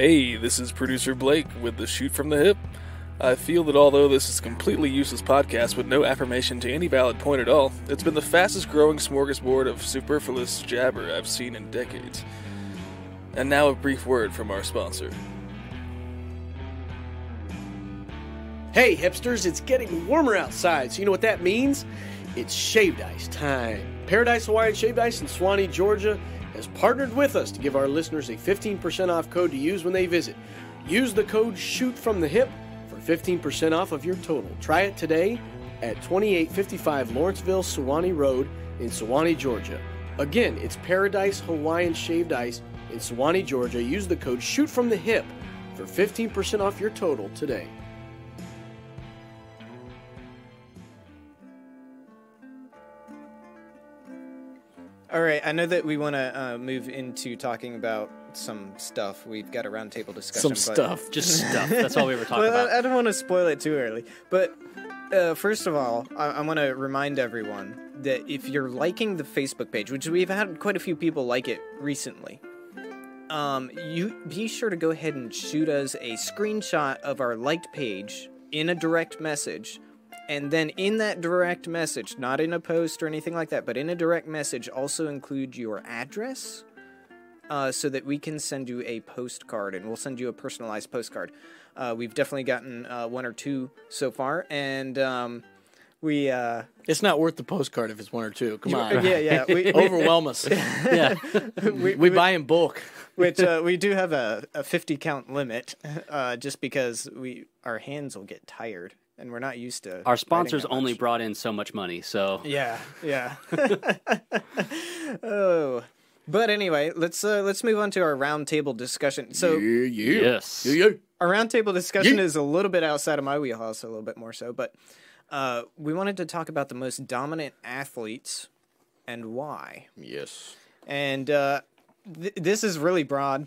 Hey, this is producer Blake with the Shoot from the Hip. I feel that although this is a completely useless podcast with no affirmation to any valid point at all, it's been the fastest growing smorgasbord of superfluous jabber I've seen in decades. And now a brief word from our sponsor. Hey, hipsters, it's getting warmer outside, so you know what that means? It's shaved ice time. Paradise Hawaiian Shaved Ice in Suwanee, Georgia has partnered with us to give our listeners a 15% off code to use when they visit. Use the code SHOOT from the hip for 15% off of your total. Try it today at 2855 Lawrenceville Suwanee Road in Suwanee, Georgia. Again, it's Paradise Hawaiian Shaved Ice in Suwanee, Georgia. Use the code SHOOT from the hip for 15% off your total today. All right, I know that we want to uh, move into talking about some stuff. We've got a roundtable discussion. Some stuff. Just stuff. That's all we were talking well, about. I, I don't want to spoil it too early, but uh, first of all, I, I want to remind everyone that if you're liking the Facebook page, which we've had quite a few people like it recently, um, you be sure to go ahead and shoot us a screenshot of our liked page in a direct message. And then in that direct message, not in a post or anything like that, but in a direct message, also include your address uh, so that we can send you a postcard and we'll send you a personalized postcard. Uh, we've definitely gotten uh, one or two so far, and um, we, uh, It's not worth the postcard if it's one or two. Come on. yeah, yeah, we, we, Overwhelm us. yeah. we, we buy in bulk. which uh, we do have a, a 50 count limit, uh, just because we our hands will get tired and we're not used to. Our sponsors that only much. brought in so much money, so Yeah, yeah. oh, but anyway, let's uh, let's move on to our roundtable discussion. So yeah, yeah. yes. Yeah, yeah. our roundtable discussion Yeet. is a little bit outside of my wheelhouse, a little bit more so, but uh, we wanted to talk about the most dominant athletes and why. Yes. And uh, th- this is really broad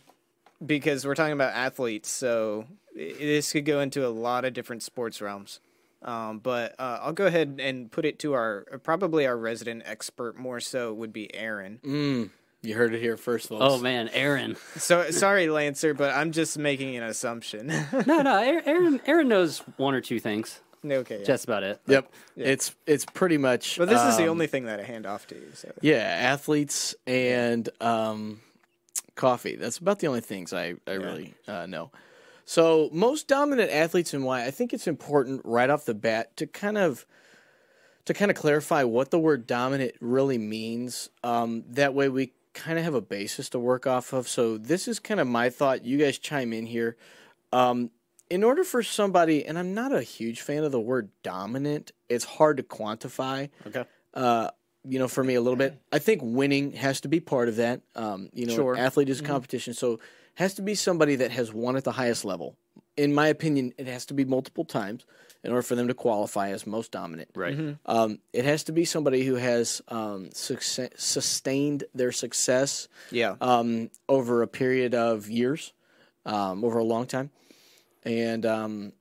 because we're talking about athletes, so this could go into a lot of different sports realms. Um, but uh, I'll go ahead and put it to our probably our resident expert more so would be Aaron. Mm. You heard it here first, folks. Oh man, Aaron. So sorry, Lancer, but I'm just making an assumption. No, no, Aaron. Aaron knows one or two things. okay, yeah. That's about it. Yep. It's it's pretty much. But this is the um, only thing that I hand off to you. So Yeah, athletes and um, coffee. That's about the only things I I really uh, know. So most dominant athletes and why I think it's important right off the bat to kind of to kind of clarify what the word dominant really means. Um, that way we kind of have a basis to work off of. So this is kind of my thought. You guys chime in here. Um, in order for somebody, and I'm not a huge fan of the word dominant, it's hard to quantify okay, uh, you know, for me a little bit. I think winning has to be part of that. Um, you know, Sure. athlete is competition, so has to be somebody that has won at the highest level. In my opinion, it has to be multiple times in order for them to qualify as most dominant. Right. Um, it has to be somebody who has um, success, sustained their success yeah, um, over a period of years, um, over a long time, and um,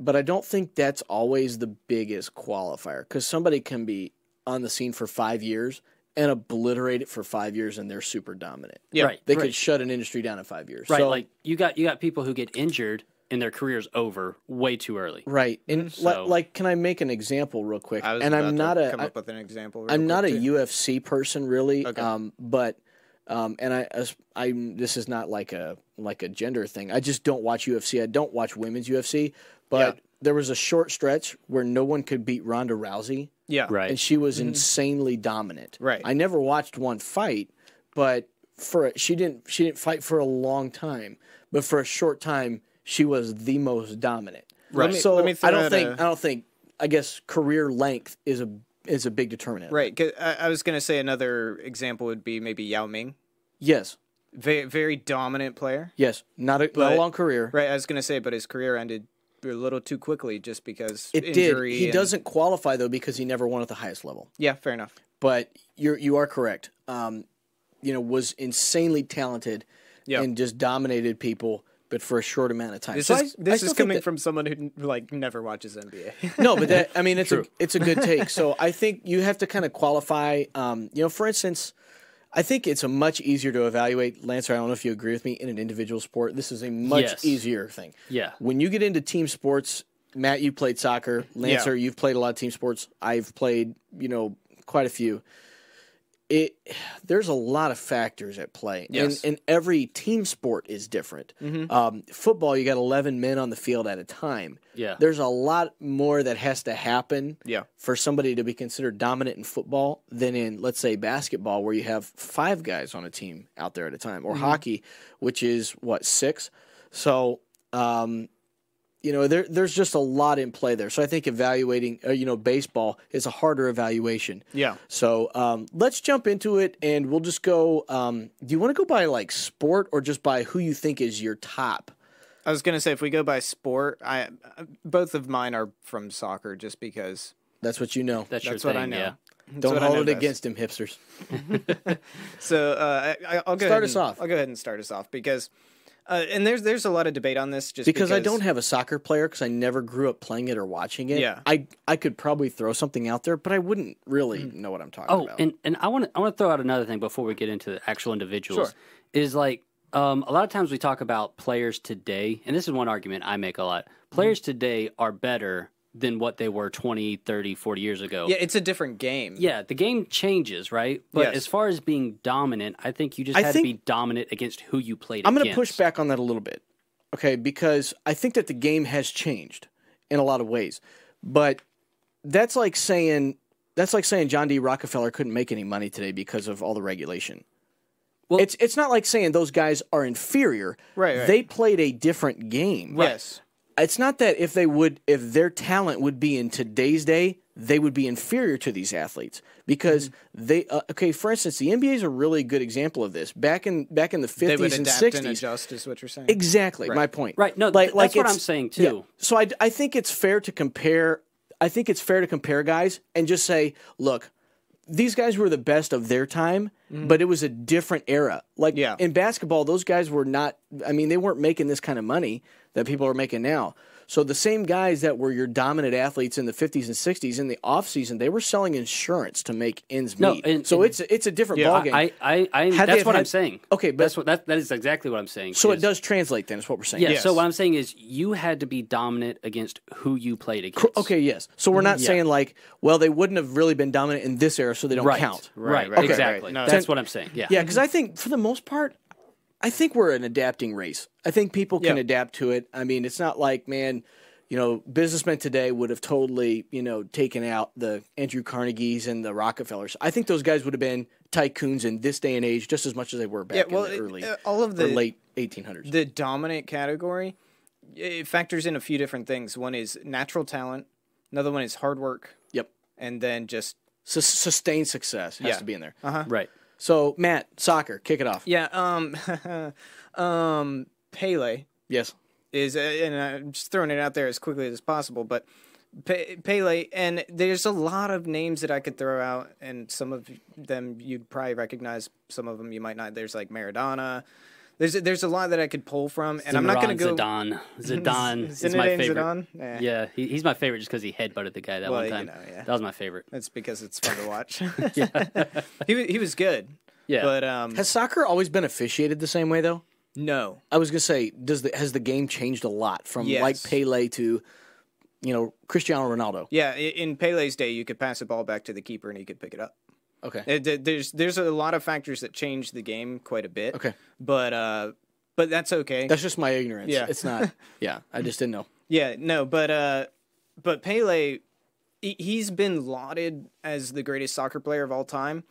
but I don't think that's always the biggest qualifier because somebody can be on the scene for five years and obliterate it for five years, and they're super dominant. yeah, Right. They right. could shut an industry down in five years. Right. So- like you got you got people who get injured and their career's over way too early. right, and So- li- like, can I make an example real quick? I was and about I'm to not a come I- up with an example. real I'm not a too. UFC person really, Okay. um, but um, and I, as- I'm this is not like a like a gender thing. I just don't watch UFC. I don't watch women's UFC, but Yeah. there was a short stretch where no one could beat Ronda Rousey, yeah, Right. and she was mm-hmm. insanely dominant. Right. I never watched one fight, but for a, she didn't she didn't fight for a long time, but for a short time she was the most dominant. Let me- so let me I don't think a- uh, I don't think I guess career length is a is a big determinant. Right. I, I was going to say another example would be maybe Yao Ming. Yes. Very, very dominant player. Yes, not a, not a long career. Right. I was going to say, but his career ended a little too quickly just because It injury. did. He and- doesn't qualify though because he never won at the highest level. Yeah, fair enough. But you're you are correct. Um, you know, was insanely talented Yeah. and just dominated people, but for a short amount of time. This So is I- I this still is coming that- from someone who like never watches NBA. no, but that I mean it's a it's a good take. So I think you have to kind of qualify. Um, you know, for instance, I think it's a much easier to evaluate. Lancer, I don't know if you agree with me. In an individual sport, this is a much Yes. easier thing. Yeah. When you get into team sports, Matt, you played soccer. Lancer, you've played a lot of team sports. I've played, you know, quite a few. It there's a lot of factors at play, Yes. and, and every team sport is different. Um, football, you got 11 men on the field at a time. Yeah. There's a lot more that has to happen Yeah. for somebody to be considered dominant in football than in, let's say, basketball, where you have five guys on a team out there at a time, or hockey, which is what six. So, um, you know, there, there's just a lot in play there. So I think evaluating, uh, you know, baseball is a harder evaluation. Yeah. So um, let's jump into it, and we'll just go. Um, do you want to go by like sport or just by who you think is your top? I was gonna say if we go by sport, I both of mine are from soccer, just because That's what you know. That's, your that's what thing, I know. Yeah. Don't hold it best. against him, hipsters. So uh, I, I'll go Start ahead us and- off. I'll go ahead and start us off because, uh, and there's there's a lot of debate on this just because, I don't have a soccer player because I never grew up playing it or watching it. Yeah. I I could probably throw something out there, but I wouldn't really know what I'm talking Oh, about. and, and I want to I want to throw out another thing before we get into the actual individuals. Sure. Is like um, a lot of times we talk about players today, and this is one argument I make a lot. Players Mm-hmm. today are better than what they were 20, 30, 40 years ago. Yeah, it's a different game. Yeah, the game changes, right? But Yes. as far as being dominant, I think you just I had think- to be dominant against who you played I'm going to push back on that a little bit, okay? Because I think that the game has changed in a lot of ways, but that's like saying that's like saying John D. Rockefeller couldn't make any money today because of all the regulation. Well- it's it's not like saying those guys are inferior. Right, right. They played a different game. Yes. It's not that if they would if their talent would be in today's day they would be inferior to these athletes because Mm-hmm. they uh, okay for instance the NBA is a really good example of this back in back in the 50s They would and adapt 60s and adjust, is what you're saying. exactly my point Right, no, th- that's what I'm saying, yeah. too. so I, I think it's fair to compare I think it's fair to compare guys and just say look these guys were the best of their time, but it was a different era. Like Mm-hmm. Yeah. in basketball, those guys were not. I mean, they weren't making this kind of money that people are making now. So the same guys that were your dominant athletes in the 50s and 60s in the off season, they were selling insurance to make ends No, meet. and- so and- it's it's a different Yeah, ballgame. I, I, I, that's have what I'm saying. Okay, but- that's what that, that is exactly what I'm saying. so it does translate then. Is what we're saying. Yeah. Yes. So what I'm saying is, you had to be dominant against who you played against. Okay, yes. So we're not Yeah. saying like, well, they wouldn't have really been dominant in this era, so they don't Right. count. Right. right, Okay. Exactly. right. No, That's Then- what I'm saying. Yeah. Yeah, because I think for the most part, I think we're an adapting race. I think people can Yeah. adapt to it. I mean, it's not like, man, you know, businessmen today would have totally, you know, taken out the Andrew Carnegies and the Rockefellers. I think those guys would have been tycoons in this day and age just as much as they were back Yeah, well, in the early uh, all of or the late 1800s. the dominant category it factors in a few different things. One is natural talent. Another one is hard work, yep. and then just Sus sustained success has Yeah. to be in there. Right. So, Matt, soccer, kick it off. yeah. Um, um, Pele Yes. is, uh, and I'm just throwing it out there as quickly as possible, but Pe- Pele, and there's a lot of names that I could throw out, and some of them you'd probably recognize, some of them you might not. There's like Maradona. There's there's a lot that I could pull from, and I'm not going to go. Zidane. Zidane is my favorite. Zidane? Eh. Yeah, he, he's my favorite just because he headbutted the guy that Well, one you time. know, yeah. That was my favorite. That's because it's fun to watch. he he was good, Yeah. but um, Has soccer always been officiated the same way, though? no. I was gonna say, does the has the game changed a lot from Yes. like Pele to, you know, Cristiano Ronaldo? Yeah, in Pele's day, you could pass the ball back to the keeper and he could pick it up. Okay, It- there's there's a lot of factors that change the game quite a bit. Okay. but uh, but that's okay. that's just my ignorance. Yeah. it's not. Yeah, I just didn't know. Yeah, no, but uh, but Pele, he's been lauded as the greatest soccer player of all time,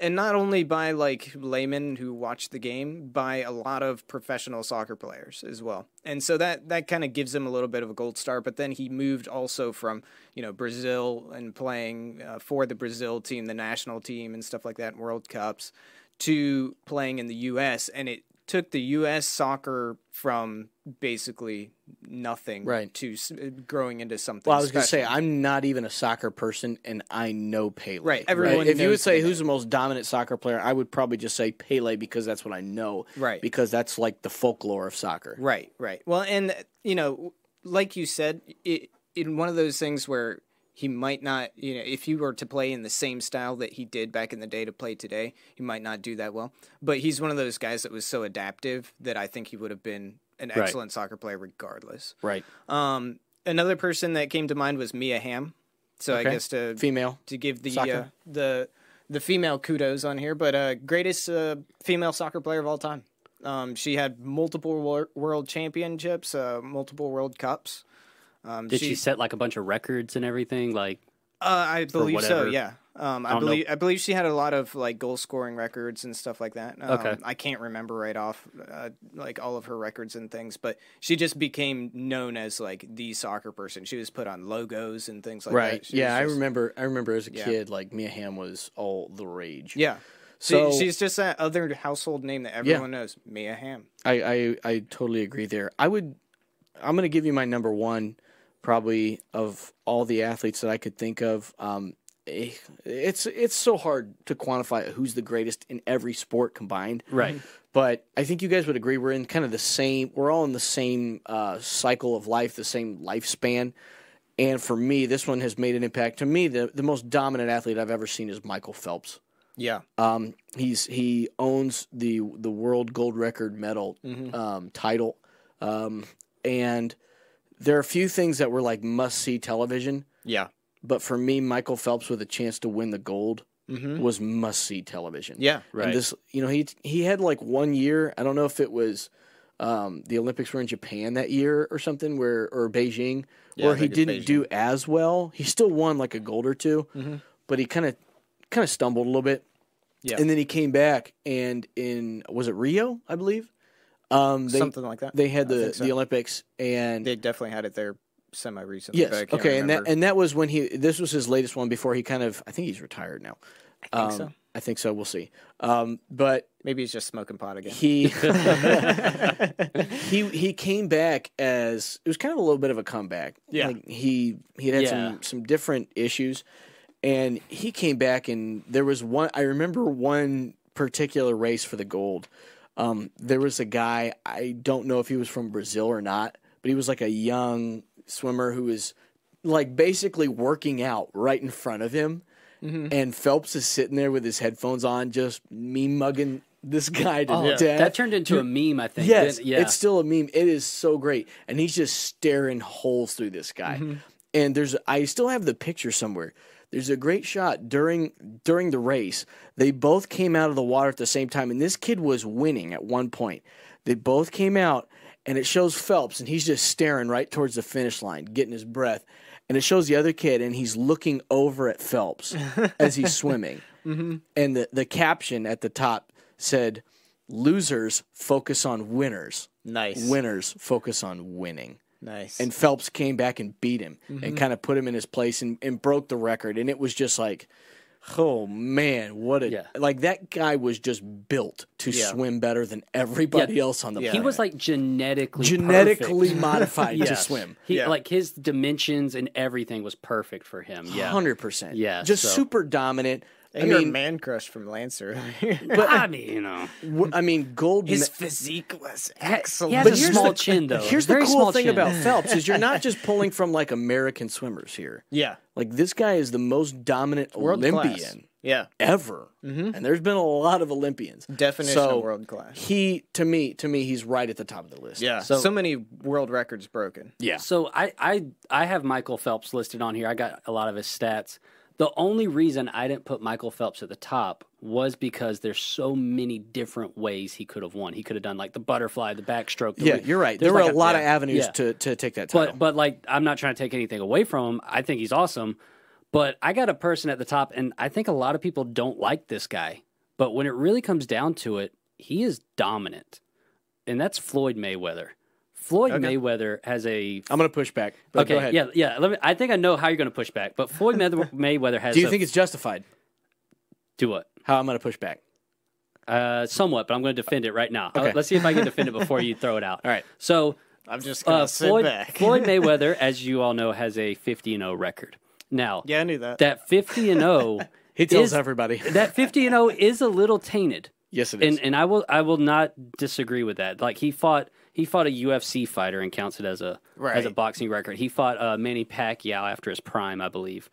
and not only by like laymen who watch the game, by a lot of professional soccer players as well. And so that that kind of gives him a little bit of a gold star. But then he moved also from you know Brazil and playing uh, for the Brazil team, the national team, and stuff like that, World Cups, to playing in the U.S. and it took the U.S. soccer from basically nothing Right. to s- uh, growing into something. Well, I was gonna say. I'm not even a soccer person, and I know Pele. Right, everyone If you would say Pele. who's the most dominant soccer player, I would probably just say Pele because that's what I know. Right. Because that's like the folklore of soccer. Right, right. Well, and you know, like you said, it, in one of those things where he might not, you know, if he were to play in the same style that he did back in the day to play today, he might not do that well. But he's one of those guys that was so adaptive that I think he would have been an Right. excellent soccer player regardless. Right. Um, another person that came to mind was Mia Hamm. So Okay. I guess to Female. to give the uh, the the female kudos on here, but uh, greatest uh, female soccer player of all time. Um, she had multiple wor- world championships, uh, multiple World Cups. Um, Did she set like a bunch of records and everything? Like, Uh, I believe so. Yeah. Um, I, I believe I believe she had a lot of like goal scoring records and stuff like that. Um, Okay. I can't remember right off uh, like all of her records and things, but she just became known as like the soccer person. She was put on logos and things like right. that. She Yeah, was I remember. I remember as a Yeah. kid, like Mia Hamm was all the rage. Yeah. So- she, she's just that other household name that everyone knows, Mia Hamm. I, I I totally agree there. I would. I'm going to give you my number one, probably of all the athletes that I could think of. Um, eh, it's it's so hard to quantify who's the greatest in every sport combined. right. But I think you guys would agree we're in kind of the same. We're all in the same uh, cycle of life, the same lifespan. And for me, this one has made an impact. To me, the the most dominant athlete I've ever seen is Michael Phelps. Yeah. Um, he's he owns the the world gold record medal um, title, um, and there are a few things that were like must see television. Yeah. But for me, Michael Phelps with a chance to win the gold Mhm. was must see television. Yeah. Right. And this, you know, he he had like one year. I don't know if it was um, the Olympics were in Japan that year or something, where or Beijing, Yeah, where he didn't Beijing. Mm-hmm. do as well. He still won like a gold or 2 but he kind of kind of stumbled a little bit. Yeah. And then he came back, and in was it Rio, I believe. Um, they, Something like that. They had the so. the Olympics, and They definitely had it there semi recently. yes, okay, and that and that was when he. This was his latest one before he kind of. I think he's retired now. I think Um, so. I think so. We'll see. Um, but Maybe he's just smoking pot again. he he he came back as it was kind of a little bit of a comeback. Yeah. like he he had Yeah. some some different issues, and he came back and there was one. I remember one particular race for the gold. Um, there was a guy I don't know if he was from Brazil or not, but he was like a young swimmer who was like basically working out right in front of him. Mm-hmm. And Phelps is sitting there with his headphones on, just me mugging this guy to Oh, death. that turned into a meme, I think. Yes, yeah. it's still a meme. It is so great, and he's just staring holes through this guy. Mm-hmm. And there's, I still have the picture somewhere. There's a great shot during during the race. They both came out of the water at the same time, and this kid was winning at one point. They both came out, and it shows Phelps, and he's just staring right towards the finish line, getting his breath. And it shows the other kid, and he's looking over at Phelps as he's swimming. Mm-hmm. And the, the caption at the top said, Losers focus on winners. nice. Winners focus on winning. Nice. And Phelps came back and beat him and mm-hmm. kind of put him in his place and, and broke the record. And it was just like, oh man, what a Yeah. like that guy was just built to Yeah. swim better than everybody Yeah. else on the Yeah. he was like genetically genetically perfect. modified to swim. He Yeah. like his dimensions and everything was perfect for him. Yeah. Hundred percent. Yeah, Just so- super dominant. I I hear mean, man crush from Lancer. But I mean, you know, I mean, gold. His physique was he has excellent. a here's small the- chin though. Here's the cool thing chin. about Phelps is you're not just pulling from like American swimmers here. yeah, Like this guy is the most dominant world Olympian class. Yeah, ever, mm-hmm. and there's been a lot of Olympians. definition So, of world class. He to me, to me, he's right at the top of the list. Yeah, So- so, many world records broken. yeah. So I, I I have Michael Phelps listed on here. I got a lot of his stats. The only reason I didn't put Michael Phelps at the top was because there's so many different ways he could have won. He could have done like the butterfly, the backstroke. The Yeah, re- you're right. there's There were like a lot of avenues yeah. to, to take that title. But but like I'm not trying to take anything away from him. I think he's awesome. But I got a person at the top, and I think a lot of people don't like this guy. But when it really comes down to it, he is dominant, and that's Floyd Mayweather. Floyd Okay. Mayweather has a I'm gonna push back. But okay, go ahead. yeah, yeah. Let me, I think I know how you're going to push back, but Floyd Mayweather, Mayweather has. Do you a- think it's justified? do what? How I'm gonna push back? Uh, somewhat, but I'm going to defend it right now. Uh, Okay. let's see if I can defend it before you throw it out. All right. So I'm just gonna uh, sit Floyd, back. Floyd Mayweather, as you all know, has a 50 and 0 record. Now, yeah, I knew that. that 50 and 0 He tells is- everybody. that 50 and 0 is a little tainted Yes, it is. and and I will I will not disagree with that. Like he fought he fought a UFC fighter and counts it as a as a boxing record. He fought uh, Manny Pacquiao after his prime, I believe.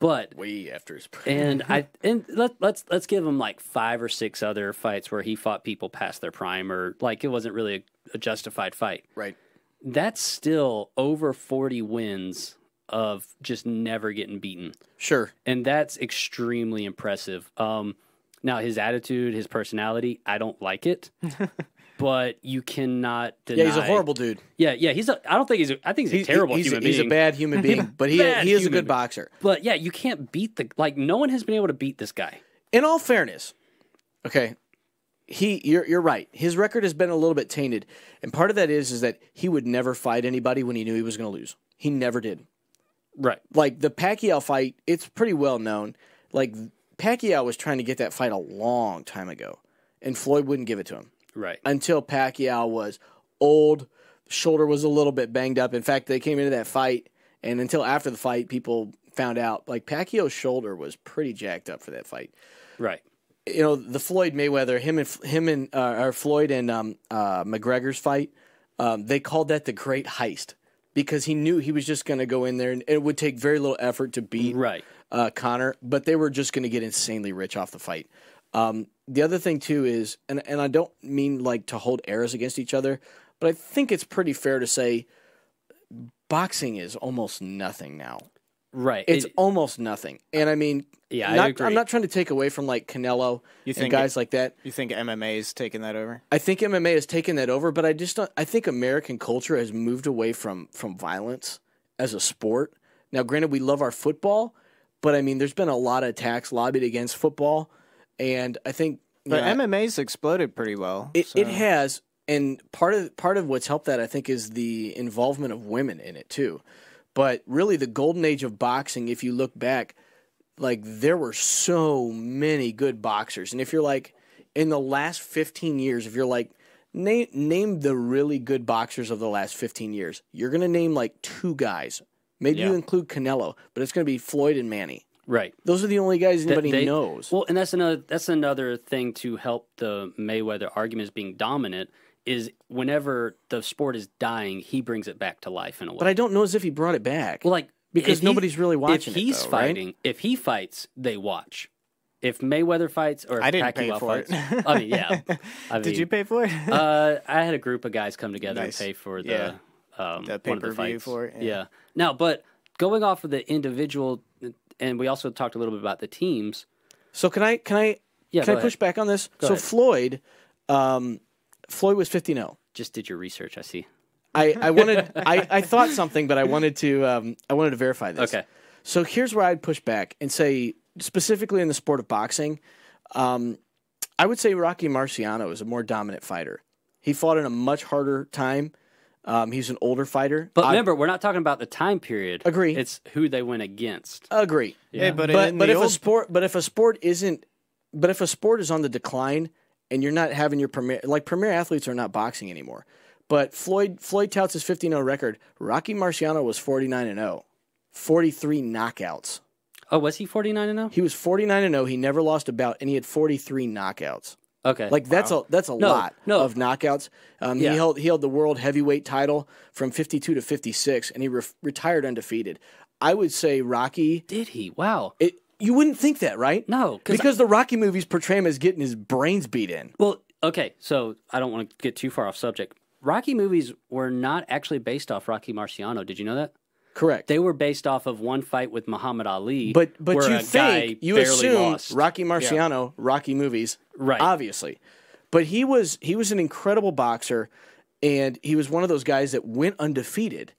But Way after his. prime, and I and let let's let's give him like five or six other fights where he fought people past their prime or like it wasn't really a, a justified fight. right. That's still over forty wins of just never getting beaten Sure. and that's extremely impressive. Um, now his attitude, his personality, I don't like it, but you cannot deny. Yeah, he's a horrible dude. Yeah, yeah, he's a. I don't think he's. A, I think he's a terrible he's, human he's being. a bad human being, but he he is a good being. boxer. But yeah, you can't beat the like. No one has been able to beat this guy. In all fairness, okay, he you're you're right. His record has been a little bit tainted, and part of that is is that he would never fight anybody when he knew he was going to lose. He never did. Right. Like the Pacquiao fight, it's pretty well known. Like Pacquiao was trying to get that fight a long time ago, and Floyd wouldn't give it to him Right. until Pacquiao was old, shoulder was a little bit banged up. In fact, they came into that fight, and until after the fight, people found out like Pacquiao's shoulder was pretty jacked up for that fight. Right. You know, the Floyd Mayweather, him and him and uh, or Floyd and um, uh, McGregor's fight, um, they called that the Great Heist because he knew he was just going to go in there and it would take very little effort to beat Right. uh, Conor, but they were just going to get insanely rich off the fight. Um, the other thing too is, and and I don't mean like to hold errors against each other, but I think it's pretty fair to say boxing is almost nothing now. Right. It's It- almost nothing, and I mean, Yeah, I not, agree. I'm not trying to take away from like Canelo You and think guys like that. You think MMA is taking that over? I think MMA has taken that over, but I just don't. I think American culture has moved away from from violence as a sport. Now, granted, we love our football, but I mean, there's been a lot of attacks lobbied against football, and I think you But know, MMA's exploded pretty well. it so- it has, and part of part of what's helped that I think is the involvement of women in it too. But really, the golden age of boxing, if you look back, like there were so many good boxers, and if you're like in the last 15 years, if you're like name name the really good boxers of the last 15 years, you're gonna name like two guys. Maybe you include Canelo, but it's gonna be Floyd and Manny. Right. Those are the only guys That anybody they- knows. Well, and that's another that's another thing to help the Mayweather argument as being dominant is whenever the sport is dying, he brings it back to life in a way. but I don't know as if he brought it back. well, like because if he- nobody's really watching If it, he's though, right? fighting, if he fights, they watch. If Mayweather fights or if I didn't Pacquiao pay for it. I mean, yeah. I Did you pay for it? uh, I had a group of guys come together Nice. and pay for the Yeah. um, The one of the pay-per-view fights. for it, Yeah. yeah. Now, but going off of the individual, and we also talked a little bit about the teams. So can I can I Yeah, can I push ahead. back on this? Go so ahead. Floyd, um, Floyd was 50-0. Just did your research, I see. I, I wanted I, I thought something, but I wanted to um, I wanted to verify this. Okay. So here's where I'd push back and say specifically in the sport of boxing, um, I would say Rocky Marciano is a more dominant fighter. He fought in a much harder time. Um, he's an older fighter. But I remember, we're not talking about the time period. Agree. It's who they went against. agree. Yeah, but but but the if a sport but if a sport isn't but if a sport is on the decline and you're not having your premier like premier athletes are not boxing anymore. But Floyd Floyd touts his 15-0 record. Rocky Marciano was 49 and 0. 43 knockouts. Oh, was he 49 and 0? He was 49 and 0. He never lost a bout and he had 43 knockouts. Okay. Like that's a that's a No, lot no. of knockouts. Um, Yeah. He held he held the world heavyweight title from 52 to 56 and he re- retired undefeated. I would say Rocky did he? Wow. it, you wouldn't think that, right? No, because the Rocky movies portray him as getting his brains beat in. Well, okay, so I don't want to get too far off subject. Rocky movies were not actually based off Rocky Marciano. Did you know that? Correct. They were based off of one fight with Muhammad Ali. but but where you think you assume lost. Rocky Marciano, Rocky movies, Right. Obviously, but he was he was an incredible boxer, and he was one of those guys that went undefeated,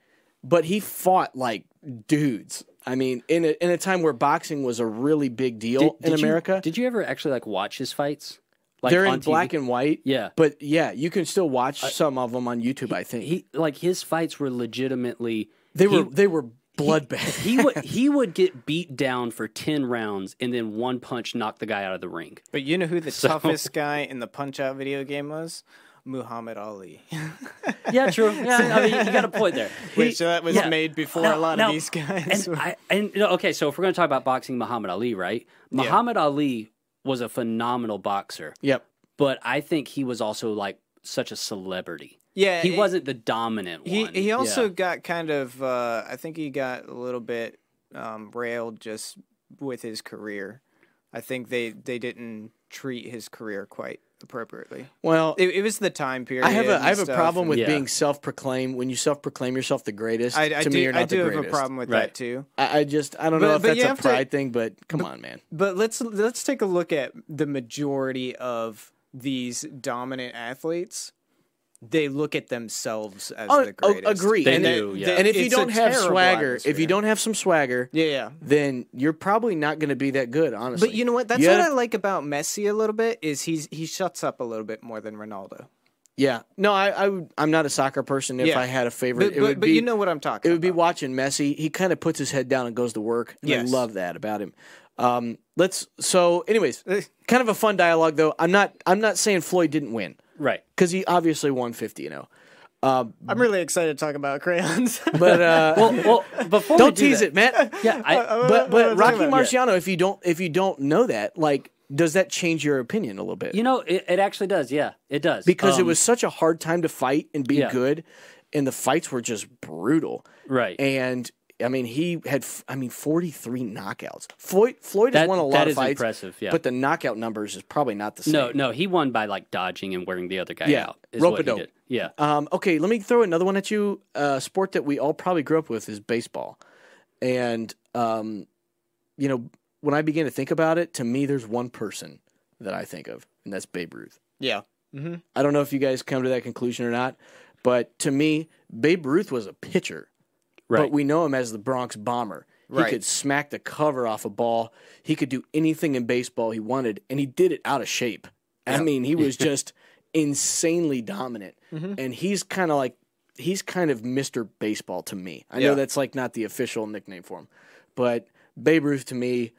but he fought like dudes. I mean, in a in a time where boxing was a really big deal Did- in did you- America, did you ever actually like watch his fights? Like they're in TV? black and white. Yeah. but yeah, you can still watch some of them on YouTube. I think He like his fights were legitimately they he- were they were bloodbath. he would he would get beat down for 10 rounds and then one punch knocked the guy out of the ring. But you know who the So- toughest guy in the Punch Out video game was? Muhammad Ali, Yeah, true. Yeah, I mean, you got a point there. which that was yeah. made before Now- a lot now- of these guys. And I and you know, okay, so if we're going to talk about boxing, Muhammad Ali, right? Muhammad Ali was a phenomenal boxer, yep. but I think he was also like such a celebrity. Yeah, He it- wasn't the dominant He one. he also Yeah. got kind of uh, I think he got a little bit um, railed just with his career. I think they they didn't treat his career quite appropriately. Well, It, it was the time period. I have a and I have a problem with Yeah. being self-proclaimed. When you self-proclaim yourself the greatest, I, I to do me, you're not I do the have a problem with Right. that too. I, I just I don't But- know if that's a have to- pride thing, but come on, man. But let's let's take a look at the majority of these dominant athletes. They look at themselves as Oh, the oh, greatest. agree. They and do, then- yeah. And if you It's a don't have terrible swagger, if you don't have some swagger, yeah, yeah. then you're probably not going to be that good, honestly. But you know what? That's You what I like about Messi a little bit is he's he shuts up a little bit more than Ronaldo. Yeah. No, I, I I'm not a soccer person. If Yeah. I had a favorite, But, it but, would but be you know what I'm talking it would be watching Messi. He kind of puts his head down and goes to work. And Yes. I love that about him. Um, let's. So, anyways, kind of a fun dialogue though. I'm not. I'm not saying Floyd didn't win right. because he obviously won 50. You know. Um, I'm really excited to talk about crayons. But uh, Well, well before don't we do tease that- it, Matt. Yeah, I, But What but am Rocky talking about? Marciano, if you don't if you don't know that, like, does that change your opinion a little bit? you know, it, it actually does. Yeah, it does because it Um, was such a hard time to fight and be Yeah. good, and the fights were just brutal. right. And I mean, he had f- I mean forty three knockouts. Floyd Floyd has That- won a lot of is fights, impressive, yeah. But the knockout numbers is probably not the same. no, no, he won by like dodging and wearing the other guy Yeah, out. Is what he rope-a-dope. did. Yeah. Um, okay, let me throw another one at you. A sport that we all probably grew up with is baseball, and um, you know, when I begin to think about it, to me, there's one person that I think of, and that's Babe Ruth. yeah. I don't know if you guys come to that conclusion or not, but to me, Babe Ruth was a pitcher. Right. But we know him as the Bronx Bomber. He Right. could smack the cover off a ball. He could do anything in baseball he wanted, and he did it out of shape. I mean, he was just insanely dominant. Mm-hmm. And he's kind of like he's kind of Mr. Baseball to me. I Yeah. know that's like not the official nickname for him, but Babe Ruth to me,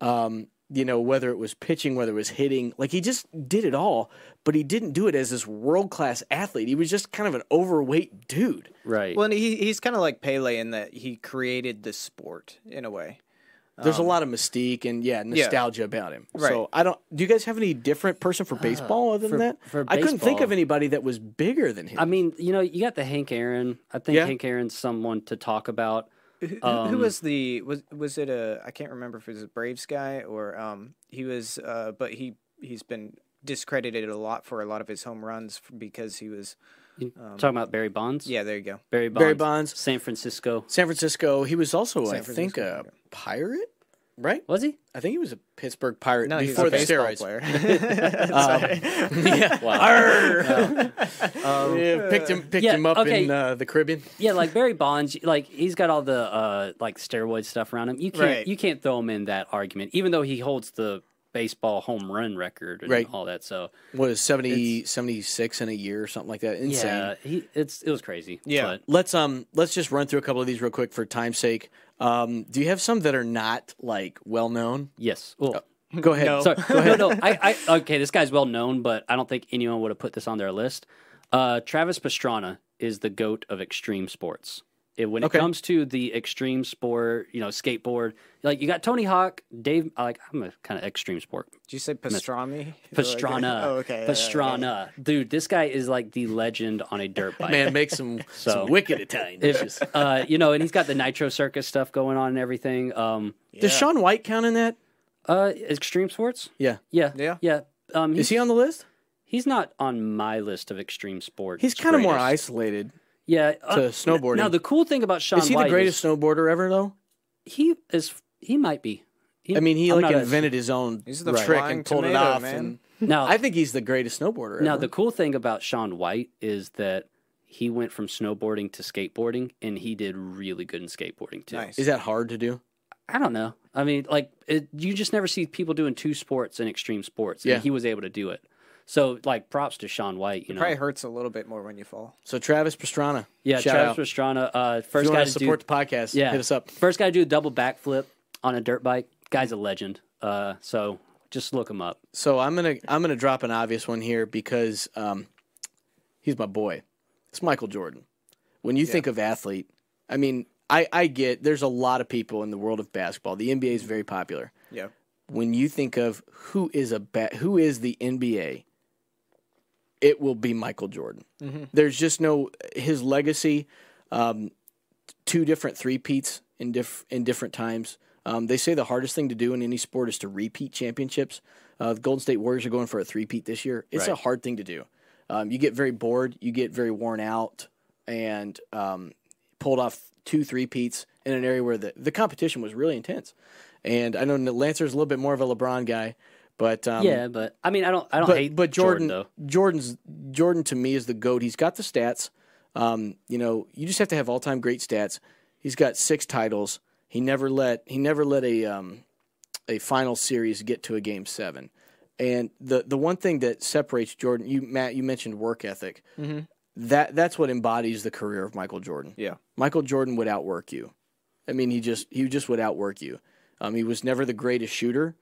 um, you know, whether it was pitching, whether it was hitting, like he just did it all, but he didn't do it as this world class athlete. He was just kind of an overweight dude. right. Well, and he he's kind of like Pele in that he created the sport in a way. There's a um, lot of mystique and yeah, nostalgia about him. Right. So I don't. Do you guys have any different person for baseball other than for- that? for I couldn't think of anybody that was bigger than him. I mean, you know, you got the Hank Aaron. I think Yeah. Hank Aaron's someone to talk about. Who, who- Um, who was the was was it a I can't remember if it was a Braves guy or um he was uh but he he's been discredited a lot for a lot of his home runs because he was You talking about Barry Bonds? yeah there you go Barry Bonds. Barry Bonds. San Francisco. San Francisco. He was also, I San think, a pirate, right? Was he? I think he was a Pittsburgh pirate no before he's the a baseball steroids. player Sorry. yeah. Wow. Arr! yeah, picked him, picked yeah, him up okay. in uh, the Caribbean. Yeah, like Barry Bonds, like he's got all the uh like steroid stuff around him. You can't Right. you can't throw him in that argument, even though he holds the baseball home run record and Right. all that. So What is 70, 76 in a year or something like that? Insane. yeah, he it's it was crazy. Yeah. but Let's um let's just run through a couple of these real quick for time's sake. Um, do you have some that are not like well known? yes. Well, Go ahead. No. Sorry, no, no. I, I, okay, this guy's well known, but I don't think anyone would have put this on their list. Uh, Travis Pastrana is the goat of extreme sports. It, when Okay. it comes to the extreme sport, you know, skateboard, like you got Tony Hawk, Dave. Like I'm a kind of extreme sport. did you say pastrami Pastrana, oh okay Pastrana, dude. This guy is like the legend on a dirt bike. Man, make some So- some wicked Italian dishes. uh, you know, and he's got the Nitro Circus stuff going on and everything. Um, Does Shaun White count in that? uh, extreme sports, Yeah. yeah, Yeah. yeah. Um, Is he on the list? he's not on my list of extreme sports. He's kind of more isolated. Yeah, uh, to snowboarding. Now the cool thing about Shaun White Is he White the greatest snowboarder ever though? he is. He might be. He- I mean, he I'm like not as- invented his own He's the trick and pulled it off. man. And now. I think he's the greatest snowboarder. now ever. the cool thing about Shaun White is that he went from snowboarding to skateboarding, and he did really good in skateboarding too. Nice. is that hard to do? I don't know. I mean, like it, you just never see people doing two sports in extreme sports. and Yeah. he was able to do it. So, like, props to Shaun White. You know, probably hurts a little bit more when you fall So Travis Pastrana, yeah. shout Travis out. Pastrana, uh, If first you guy to to support do, the podcast, yeah, hit us up. First guy to do a double backflip on a dirt bike. Guy's a legend. Uh, so just look him up. So I'm gonna I'm gonna drop an obvious one here because um, he's my boy. It's Michael Jordan. When you think of athlete, I mean, I, I get there's a lot of people in the world of basketball. The NBA is very popular. yeah When you think of who is a ba- who is the NBA, it will be Michael Jordan. There's just no his legacy. Um, two different three peats in diff, in different times. Um, they say the hardest thing to do in any sport is to repeat championships. Uh, the Golden State Warriors are going for a three peat this year. It's a hard thing to do. Um, you get very bored, you get very worn out, and um, pulled off two three peats in an area where the, the competition was really intense. And I know Lancer's a little bit more of a LeBron guy, but um, yeah, but I mean, I don't, I don't but hate but Jordan, though. Jordan's Jordan to me is the goat. He's got the stats. Um, you know, you just have to have all time great stats. He's got six titles. He never let he never let a um, a final series get to a game seven. And the the one thing that separates Jordan, you Matt, you mentioned work ethic. That that's what embodies the career of Michael Jordan. Yeah. Michael Jordan would outwork you. I mean, he just he just would outwork you. Um, he was never the greatest shooter,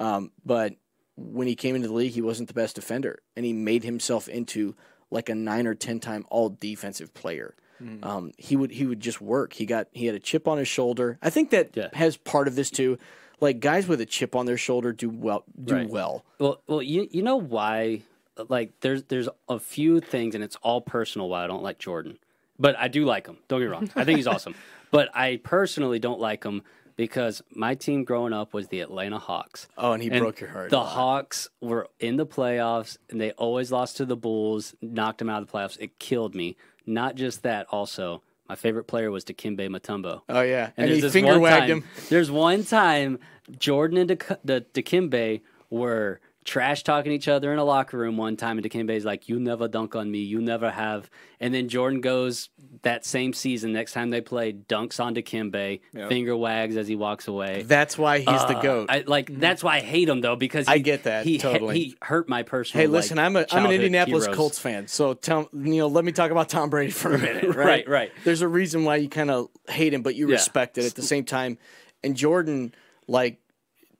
um, but when he came into the league, he wasn't the best defender, and he made himself into like a nine or ten time all defensive player. Um, he would he would just work. He got he had a chip on his shoulder. I think that Yeah. has part of this too. Like guys with a chip on their shoulder do well do Right. well. Well, well, you you know why? Like, there's there's a few things, and it's all personal why I don't like Jordan, but I do like him. Don't get me wrong. I think he's awesome, but I personally don't like him because my team growing up was the Atlanta Hawks. Oh, and he And broke your heart. The Hawks were in the playoffs, and they always lost to the Bulls, knocked them out of the playoffs. It killed me. Not just that, also. My favorite player was Dikembe Mutombo. oh yeah, and, there's he finger one wagged time, him. There's one time Jordan and Dik- the Dikembe were trash talking each other in a locker room one time, and Dikembe's like, "You never dunk on me, you never have." And then Jordan goes that same season, next time they play, dunks on Dikembe, finger wags as he walks away. That's why he's the Uh, goat. I, like that's why I hate him though because he, I get that, he totally. he hurt my personal. Hey, listen, like, I'm a I'm an Indianapolis heroes. Colts fan, so tell you know, let me talk about Tom Brady for a minute. Right, Right, right. There's a reason why you kind of hate him, but you Yeah. respect it at the same time. And Jordan, like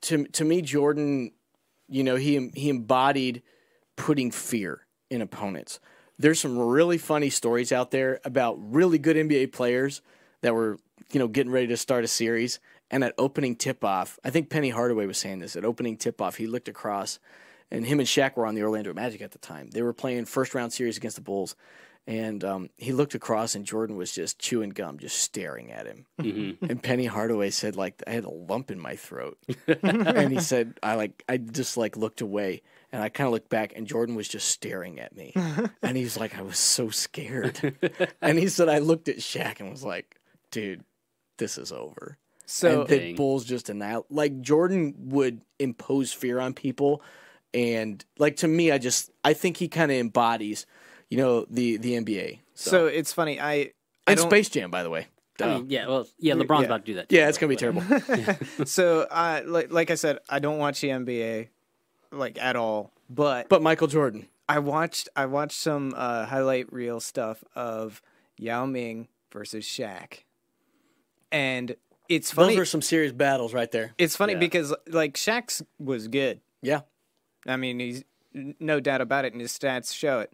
to to me, Jordan, you know, he he embodied putting fear in opponents. There's some really funny stories out there about really good NBA players that were, you know, getting ready to start a series. And at opening tip off, I think Penny Hardaway was saying this. At opening tip off, he looked across, and him and Shaq were on the Orlando Magic at the time. They were playing first round series against the Bulls. And um, he looked across, and Jordan was just chewing gum, just staring at him. And Penny Hardaway said, like, I had a lump in my throat. and he said, I like, I just like looked away, and I kind of looked back, and Jordan was just staring at me. and he's like, I was so scared. and he said, I looked at Shaq and was like, dude, this is over. So and the. Bulls just annihilate. Like Jordan would impose fear on people, and like to me, I just I think he kind of embodies, you know, the the NBA. so it's funny. I I and Space Jam, by the way. I mean, yeah, well, yeah, LeBron's yeah. about to do that. too, yeah, it's gonna be whatever. terrible. so I like like I said, I don't watch the NBA like at all. But but Michael Jordan. I watched I watched some uh, highlight reel stuff of Yao Ming versus Shaq, and it's funny. Those were some serious battles right there. it's funny Yeah. because like Shaq's was good. Yeah. I mean, he's no doubt about it, and his stats show it.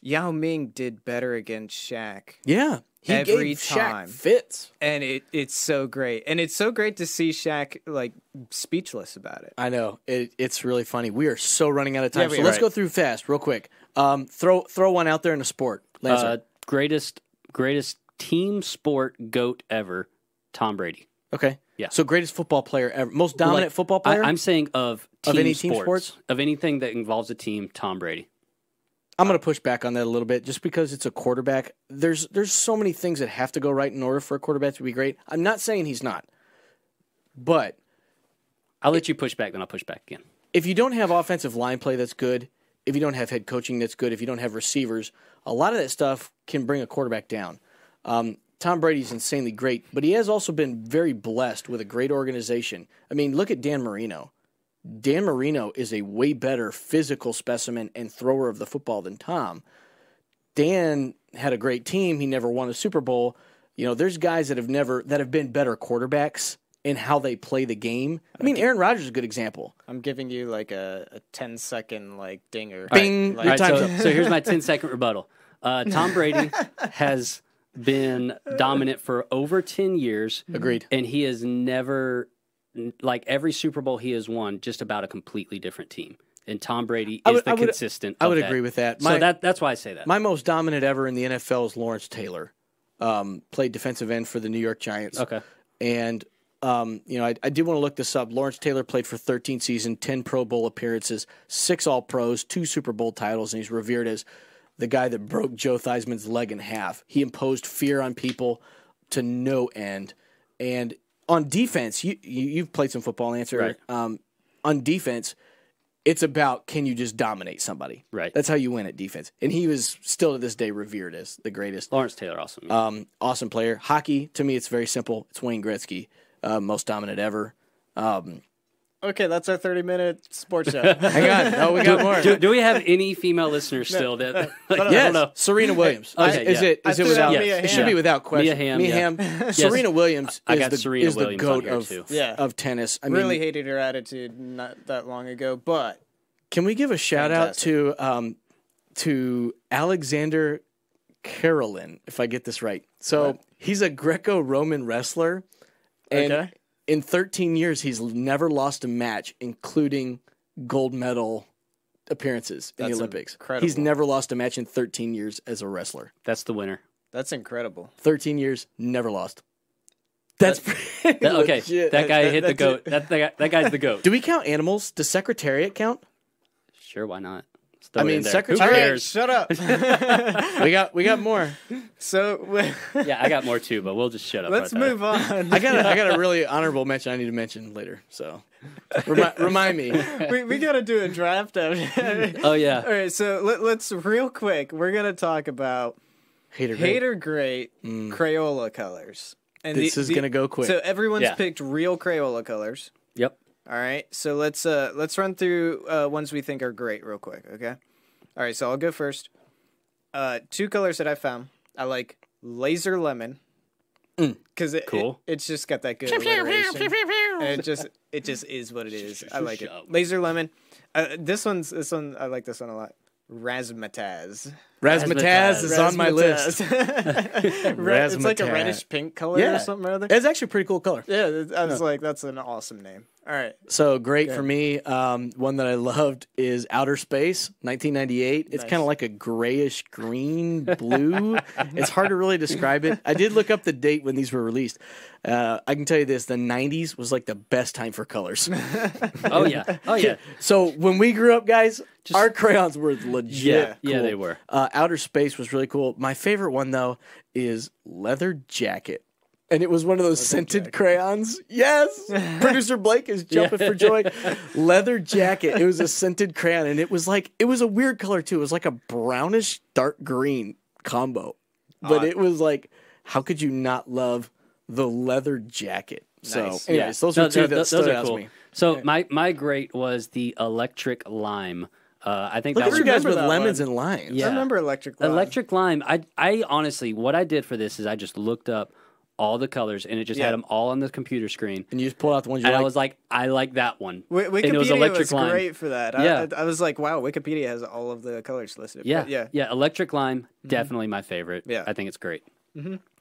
Yao Ming did better against Shaq, Yeah. He Every gave Shaq fits. and it it's so great, and it's so great to see Shaq like speechless about it. I know it, it's really funny. We are so running out of time, Yeah, so let's go through fast, real quick. Um, throw throw one out there in a sport. Lancer. Uh, greatest greatest team sport goat ever, Tom Brady. okay, yeah. So greatest football player ever, most dominant Like, football player. I, am saying of Of team any team sports? of anything that involves a team. Tom Brady. I'm going to push back on that a little bit, just because it's a quarterback. There's there's so many things that have to go right in order for a quarterback to be great. I'm not saying he's not, but I'll let you push back, then I'll push back again. if you don't have offensive line play that's good, if you don't have head coaching that's good, if you don't have receivers, a lot of that stuff can bring a quarterback down. Um, Tom Brady's insanely great, but he has also been very blessed with a great organization. I mean, look at Dan Marino. Dan Marino is a way better physical specimen and thrower of the football than Tom. Dan had a great team. He never won a Super Bowl. You know, there's guys that have never that have been better quarterbacks in how they play the game. I mean, Aaron Rodgers is a good example. I'm giving you like a, a 10 second like dinger. Bing. Like, Your time's so, so here's my 10 second rebuttal. Uh, Tom Brady has been dominant for over 10 years. Agreed. And he has never, like every Super Bowl he has won, just about a completely different team. and Tom Brady is would- the I would- consistent. I would that. agree with that. so My- that that's why I say that. My most dominant ever in the NFL is Lawrence Taylor. Um, played defensive end for the New York Giants. okay. And um, you know, I, I did want to look this up. Lawrence Taylor played for 13 seasons, 10 Pro Bowl appearances, six All Pros, two Super Bowl titles, and he's revered as the guy that broke Joe Theismann's leg in half. He imposed fear on people to no end. And on defense, you, you you've played some football, answer. Right. Um, on defense, it's about can you just dominate somebody? Right. That's how you win at defense. And he was still to this day revered as the greatest. Lawrence Taylor also. Um, awesome player. Hockey, to me, it's very simple. It's Wayne Gretzky, uh, most dominant ever. Um, Okay, that's our 30 minute sports show. hang on. No, we got more. do, do we have any female listeners still that? Like, I don't know. Serena Williams. Okay, is yeah. it? I Is it threw without? out Mia It should be without question. Mia Hamm, yeah. Hamm. Serena Williams I is got the Serena is the Williams on goat here, of too. Yeah. of tennis. I mean, really hated her attitude not that long ago, but Can we give a shout out to um, to Alexander Karelin, if I get this right? So he's a Greco-Roman wrestler, and Okay. In 13 years, he's never lost a match, including gold medal appearances in That's the Olympics. incredible. He's never lost a match in 13 years as a wrestler. That's the winner. that's incredible. 13 years, never lost. That's pretty That- okay, legit. that guy That- hit the that's goat. That, that, guy, that guy's the goat. Do we count animals? Does Secretariat count? Sure, why not? Let's I it mean, in there. Secretary- Who All right, shut up. We got we got more. so Yeah, I got more too, but we'll just shut up. let's right there. move on. I got a, I got a really honorable mention I need to mention later. So remi- remind me. we we got to do a draft of Oh yeah. All right, so let, let's real quick. We're gonna talk about Hater. great. Hater Great mm. Crayola colors. And This the- is the- gonna go quick. So everyone's Yeah. picked real Crayola colors. Yep. All right, so let's uh let's run through uh, ones we think are great real quick. Okay. All right, so I'll go first. Uh, two colors that I found. I like laser lemon because it, Cool. it- it's just got that good alliteration. and it just it just is what it is. I like it. Laser lemon. Uh, this one's this one I like this one a lot. Razzmatazz. Razzmatazz is on my list. Red, it's like a reddish pink color Yeah. or something or other. It's actually a pretty cool color. Yeah, I was like, that's an awesome name. All right. So great for me. Um, one that I loved is Outer Space, 1998. It's Nice. kind of like a grayish green blue. it's hard to really describe it. I did look up the date when these were released. Uh, I can tell you this: the 90s was like the best time for colors. Oh yeah. Oh yeah. so when we grew up, guys, our crayons were legit. Yeah. Yeah, they were. Uh, Uh, outer Space was really cool. My favorite one though is Leather Jacket. And it was one of those scented crayons. Yes, producer Blake is jumping for joy. Leather jacket. It was a scented crayon, and it was like it was a weird color too. It was like a brownish dark green combo, but it was like, how could you not love the leather jacket? So, Nice. anyways, yeah. those are No, two th- that th- stood those are out cool. to me. So my my great was the electric lime. Uh, I think Look that at was you guys remember with that lemons one. and limes. Yeah. I remember Electric Lime. Electric lime. I I honestly, what I did for this is I just looked up all the colors and it just Yeah. had them all on the computer screen. and you just pull out the ones you And like. I was like, I like that one. Wi- and Wikipedia it was was, lime. great for that. Yeah. I, I, I was like, wow, Wikipedia has all of the colors listed. Yeah, But yeah. yeah. Electric lime, definitely my favorite. Yeah. I think it's great.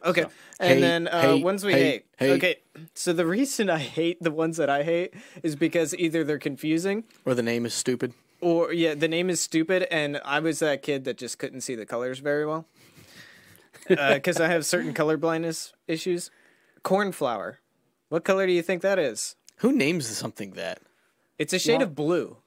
Okay. Hate, And then uh, hate, ones we hate, hate. hate. Okay. So the reason I hate the ones that I hate is because either they're confusing or the name is stupid. Or yeah, the name is stupid, and I was that kid that just couldn't see the colors very well uh, because I have certain color blindness issues. Cornflower. What color do you think that is? Who names something that? It's a shade of blue.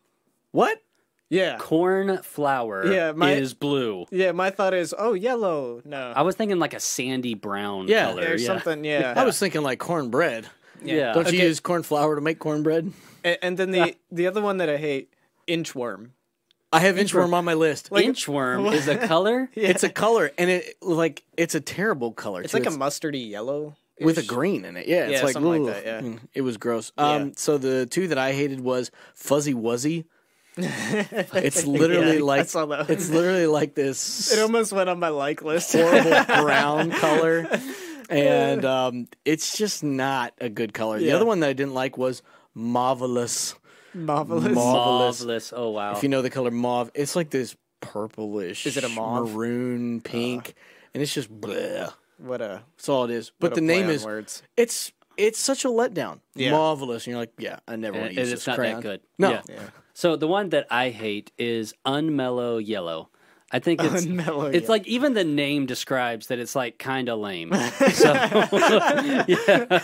What? Yeah. Corn flour Yeah, my- is blue. Yeah, my thought is, oh, yellow. No. I was thinking like a sandy brown Yeah, color. or yeah. something, yeah. I was thinking like cornbread. Yeah. Don't you Okay. use corn flour to make cornbread? And, and then the the other one that I hate, inchworm. I have inchworm on my list. Inchworm is a color. It's a color, and it like it's a terrible color. It's too. like a mustardy yellow. with a green in it. Yeah, it's Yeah, like, something like that, yeah. mm, It was gross. Um, Yeah. so the two that I hated was Fuzzy Wuzzy. it's literally Yeah, I like saw that. it's literally like this It almost went on my like list. horrible brown color, and um, it's just not a good color. The other one that I didn't like was Marvelous. Marvelous. Marvelous. Marvelous. Oh wow. If you know the color mauve, it's like this purplish. Is it a mauve? maroon uh. pink? and it's just bleh. What a That's all it is. But the name is words. it's it's such a letdown. Yeah. Marvelous. And you're like, yeah, I never want And to use it's this not crayon. that good. No. Yeah. Yeah. So the one that I hate is unmellow yellow. I think it's Unmellow it's yellow. like even the name describes that it's like kind of lame. So yeah,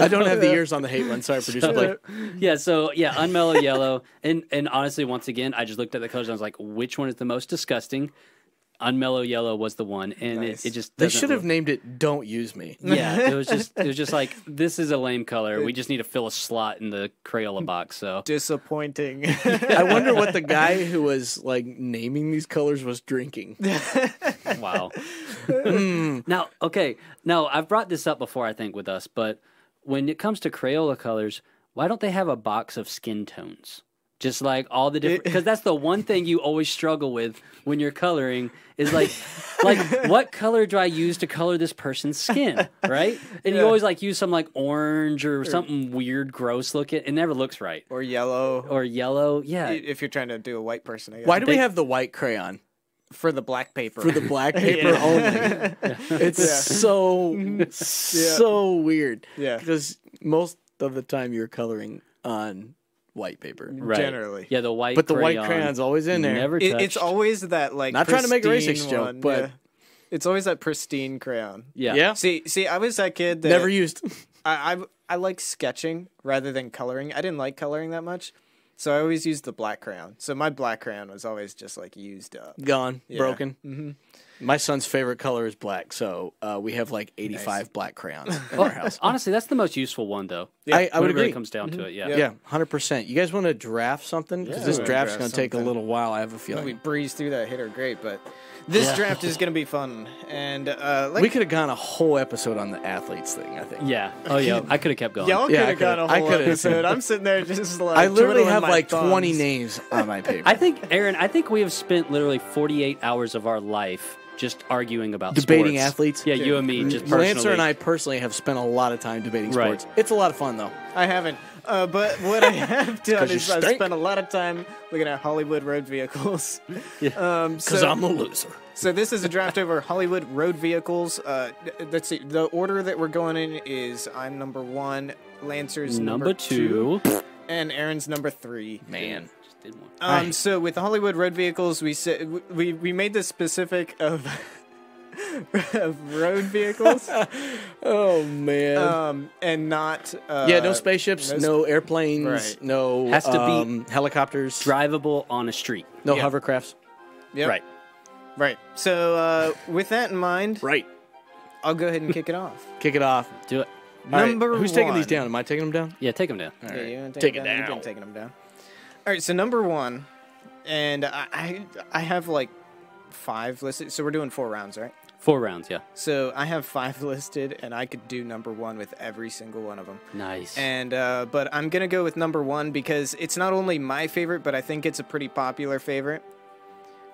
I don't have the ears on the hate one. Sorry, producer Blake. yeah. So yeah, unmellow yellow. And and honestly, once again, I just looked at the colors and I was like, which one is the most disgusting? Unmellow yellow was the one, and Nice. it, it just They should have look- named it "Don't Use Me." Yeah, it was just it was just like this is a lame color. We just need to fill a slot in the Crayola box. So Disappointing. I wonder what the guy who was like naming these colors was drinking. Wow. Hmm. now, okay. Now, I've brought this up before, I think, with us, but when it comes to Crayola colors, why don't they have a box of skin tones? Just like all the different, because that's the one thing you always struggle with when you're coloring is like, like what color do I use to color this person's skin, right? And you always like use some like orange or something weird, gross looking. It never looks right. or yellow. Or yellow, yeah. if you're trying to do a white person, I guess. Why do we have the white crayon for the black paper? for the black paper only? It's so so weird. Yeah. because most of the time you're coloring on white paper, right. generally. yeah, the white, but the white crayon's always in there. Never It, touched. it's always that like Not trying to make a pristine racist joke, one, but- yeah. it's always that pristine crayon. yeah. yeah, See, see, I was that kid that never used. I, I I like sketching rather than coloring. I didn't like coloring that much, so I always used the black crayon. So my black crayon was always just like used up. Gone, Yeah. broken. Mm-hmm. Mm-hmm. My son's favorite color is black, so uh, we have like 85 black crayons in our house. Honestly, that's the most useful one, though. I, I when would it really agree. comes down to it, yeah. Yeah, hundred percent. You guys want to draft something? Because Yeah, this we'll draft's going to take a little while. I have a feeling. We feeling. breezed through that hitter great, but this Yeah. draft is gonna be fun. And uh, like We could have gone a whole episode on the athletes thing. I think. Yeah. Oh, yeah. I could have kept going. y'all could Yeah, I have got a could've- whole episode. I'm sitting there just like I literally have my like twenty names on my paper. I think, Aaron, I think we have spent literally 48 hours of our life just arguing about Debating sports. athletes? Yeah, you and me, just personally. Lancer and I personally have spent a lot of time debating Right. sports. It's a lot of fun though. I haven't. Uh, but what I have done is I've spent a lot of time looking at Hollywood road vehicles. Um, Because so, I'm a loser. so this is a draft over Hollywood road vehicles. Uh, let's see. The order that we're going in is I'm number one, Lancer's number, Number two. and Aaron's number three. Man, Just did one. Um, Right. so with the Hollywood road vehicles, we said we we made this specific of of road vehicles, oh man. um, and not uh, yeah, no spaceships, no no, airplanes, Right. no Has to be um, helicopters, Drivable on a street. no Yeah. hovercrafts. Yep. Right. Right. So uh, with that in mind, Right. I'll go ahead and kick it off. Kick it off. Do it. All right, Number Who's taking these down? Am I taking them down? Yeah, take them down. All Yeah, right. you wanna Take it them You've been taking them down. All right. So number one, and I I, I have like five listed. So we're doing four rounds, right? Four rounds, yeah. So I have five listed, and I could do number one with every single one of them. Nice. And uh, but I'm gonna go with number one because it's not only my favorite, but I think it's a pretty popular favorite.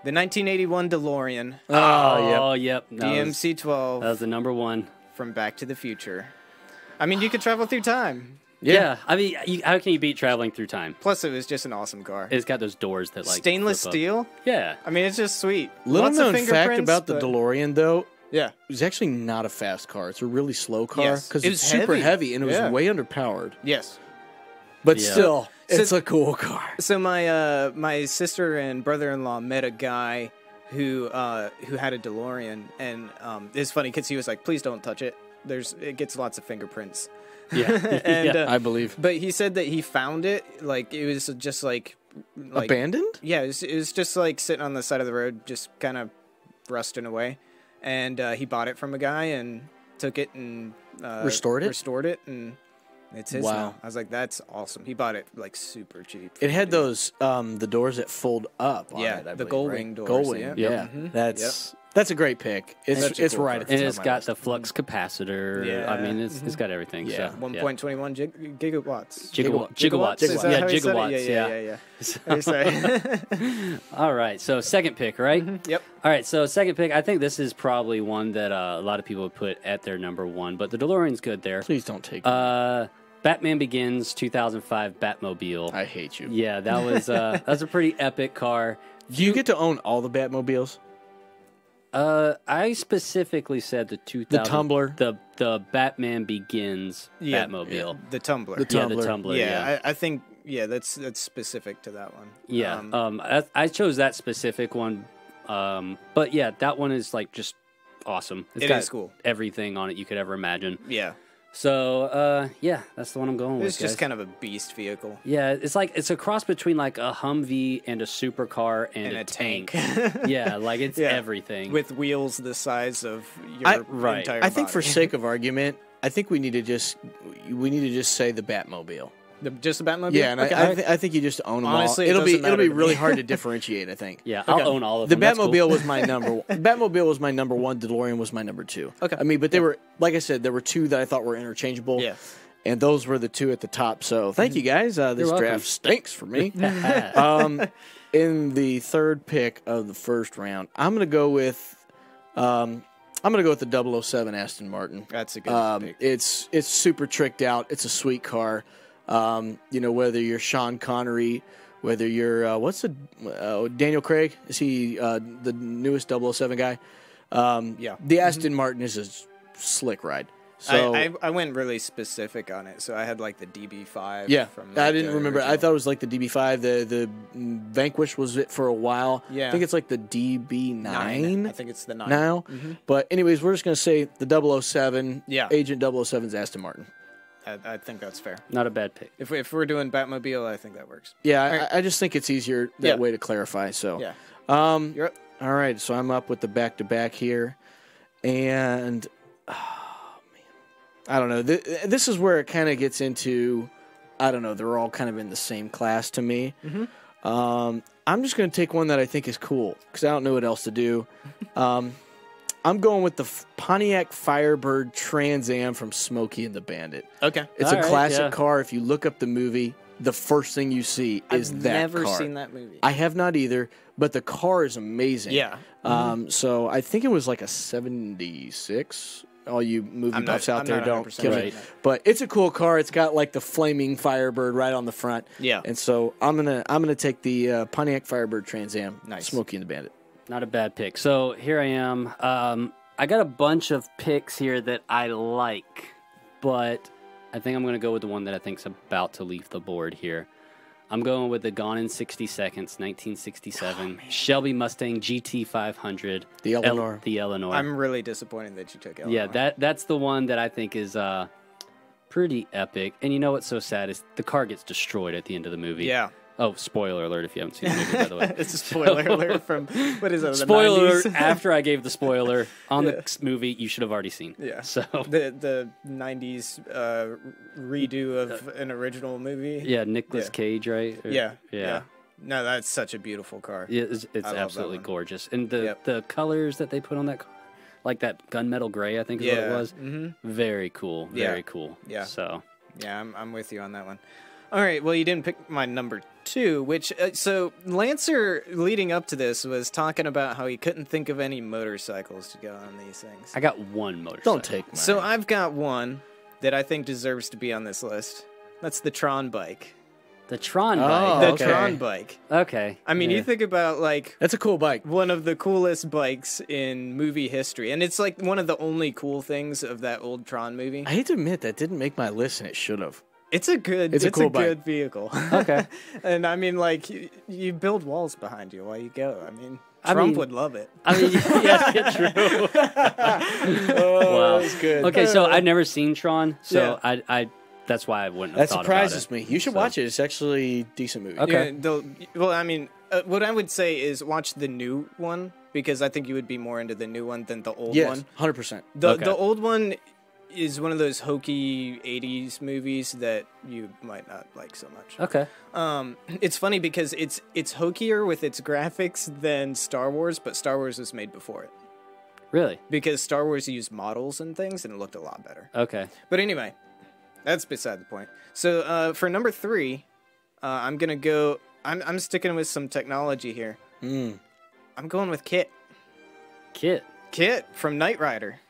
The 1981 DeLorean Oh, oh, yep. That was, DMC-12 that was the number one. from Back to the Future. I mean, you could travel through time. Yeah. I mean, you, how can you beat traveling through time? Plus, it was just an awesome car. It's got those doors that like Stainless flip up. steel. Yeah. I mean, it's just sweet. Little Lots of known fact fingerprints, about the DeLorean, though, Yeah. it was actually not a fast car. It's a really slow car Yes. because It it's was super heavy. heavy, and it was Yeah. way underpowered. Yes. But Yeah. still, So- it's a cool car. So my uh my sister and brother-in-law met a guy who uh who had a DeLorean, and um it's funny because he was like, "Please don't touch it. There's it gets lots of fingerprints." Yeah. and yeah. uh, I believe. but he said that he found it like it was just like like Abandoned? yeah, it was, it was just like sitting on the side of the road, just kind of rusting away. And uh, he bought it from a guy and took it and uh, Restored it? Restored it, and it's his Wow. now. I was like, that's awesome. He bought it like super cheap. It had those um the doors that fold up. On Yeah, it, the believe, gold right? wing doors, yeah. yeah. Mhm. That's that's a great pick. It's Such it's cool right. At the and it's got the flux capacitor. Yeah. I mean, it's, it's got everything. Yeah. So, One yeah. point twenty one gig- gigawatts. Gigawatt, Gigawatts? gigawatts. Yeah, how he said it? gigawatts. Yeah, Yeah. yeah, yeah. yeah. Sorry. All right. So second pick, right? yep. All right. So second pick. I think this is probably one that uh, a lot of people would put at their number one, but the DeLorean's good there. Please don't take. Uh, Batman Begins 2005 Batmobile. I hate you. yeah, that was uh, that was a pretty epic car. Do you get to own all the Batmobiles? Uh, I specifically said the 2000 Tumbler. the the Batman Begins Yeah, Batmobile. The Tumbler. The Yeah, Tumbler. the Tumbler. yeah, Yeah, I, I think Yeah, that's that's specific to that one. Yeah, Um, um, I, I chose that specific one, um, but yeah, that one is like just awesome. It's It got is cool. Everything on it you could ever imagine. yeah. So uh, yeah, that's the one I'm going with. It's just guys. kind of a beast vehicle. yeah, it's like it's a cross between like a Humvee and a supercar and, And a, a tank. tank. yeah, like it's Yeah. everything. With wheels the size of your I- Right. entire I think for sake of argument, I think we need to just we need to just say the Batmobile. The, just the Batmobile? Yeah, and Okay. I, I, th- I think you just own them Honestly, all. it It'll be it'll be really hard to differentiate. I think. yeah, Okay. I'll own all of The them. That's cool. Batmobile was my number. The Batmobile was my number one. DeLorean was my number two. Okay. I mean, but they were like I said, there were two that I thought were interchangeable. Yeah. And those were the two at the top. So thank you guys. Uh, this You're welcome. draft stinks for me. um, in the third pick of the first round, I'm going to go with um, I'm going to go with the 007 Aston Martin. That's a good Um, pick. it's it's super tricked out. It's a sweet car. Um, you know whether you're Sean Connery, whether you're uh, what's the uh, Daniel Craig? Is he uh, the newest 007 guy? Um, Yeah. The Aston Martin is a slick ride. So I, I, I went really specific on it, so I had like the DB5. yeah, from I didn't remember. I thought it was like the DB5. The the Vanquish was it for a while. Yeah. I think it's like the DB9 nine. I think it's the nine. now. But anyways, we're just gonna say the 007. Yeah. Agent 007's Aston Martin. I, I think that's fair. Not a bad pick. If, we, if we're doing Batmobile, I think that works. Yeah, Alright. I, I just think it's easier that Yeah. way to clarify. So, Yeah. um, You're up. all right. So I'm up with the back to back here, and oh man, I don't know. Th- this is where it kind of gets into. I don't know. They're all kind of in the same class to me. Mm-hmm. Um, I'm just going to take one that I think is cool because I don't know what else to do. Um, I'm going with the Pontiac Firebird Trans Am from Smokey and the Bandit. Okay. It's All a right, classic yeah. car. If you look up the movie, the first thing you see is that. I've that never car. seen that movie. I have not either, but the car is amazing. Yeah. Um, so I think it was like a 76. All you movie I'm not- buffs out I'm there not don't 100% kill me. right. But it's a cool car. It's got like the flaming Firebird right on the front. Yeah. And so I'm gonna I'm gonna take the uh, Pontiac Firebird Trans Am. Nice. Smokey and the Bandit. Not a bad pick. So here I am. Um, I got a bunch of picks here that I like, but I think I'm going to go with the one that I think's about to leave the board here. I'm going with the Gone in 60 Seconds, 1967 Shelby Mustang GT 500. The El- Eleanor. the Eleanor. I'm really disappointed that you took Eleanor. yeah, that that's the one that I think is uh, pretty epic. And you know what's so sad is the car gets destroyed at the end of the movie. Yeah. Oh, spoiler alert if you haven't seen the movie, by the way. it's a spoiler alert from what is it? The spoiler 90s? alert after I gave the spoiler on Yeah. the movie you should have already seen. Yeah. So the the '90s uh, redo of an original movie. yeah, Nicolas Yeah. Cage, right? Or- yeah, yeah. No, that's such a beautiful car. Yeah, It's, it's I love that absolutely gorgeous, and the Yep. the colors that they put on that car, like that gunmetal gray, I think is what it Yeah. was. hmm Very cool. Yeah. Very cool. Yeah. So Yeah, I'm I'm with you on that one. All right. Well, you didn't pick my number two, which uh, so Lancer leading up to this was talking about how he couldn't think of any motorcycles to go on these things. I got one motorcycle. Don't take mine. So I've got one that I think deserves to be on this list. That's the Tron bike. the Tron Oh, bike. The okay. Tron bike. Okay. I mean, Yeah. you think about like That's a cool bike. one of the coolest bikes in movie history, and it's like one of the only cool things of that old Tron movie. I hate to admit that didn't make my list, and it should have. It's a good, It's it's a a, cool bike. good vehicle. Okay. and I mean, like you, you build walls behind you while you go. I mean, I Trump mean- would love it. I mean, yeah, yeah, true. wow. that's good. Okay, so I've never seen Tron, so Yeah. I, I, that's why I wouldn't That have thought surprises about it. me. You should So- watch it. It's actually a decent movie. Okay. Yeah, well, I mean, uh, what I would say is watch the new one because I think you would be more into the new one than the old Yes, one. hundred percent. The Okay. the old one is one of those hokey '80s movies that you might not like so much. Okay. Um, it's funny because it's it's hokier with its graphics than Star Wars, but Star Wars was made before it Really? because Star Wars used models and things, and it looked a lot better. Okay. But anyway, that's beside the point. So uh, for number three, uh, I'm gonna go. I'm I'm sticking with some technology here. Mm. I'm going with KITT. KITT. KITT from Knight Rider.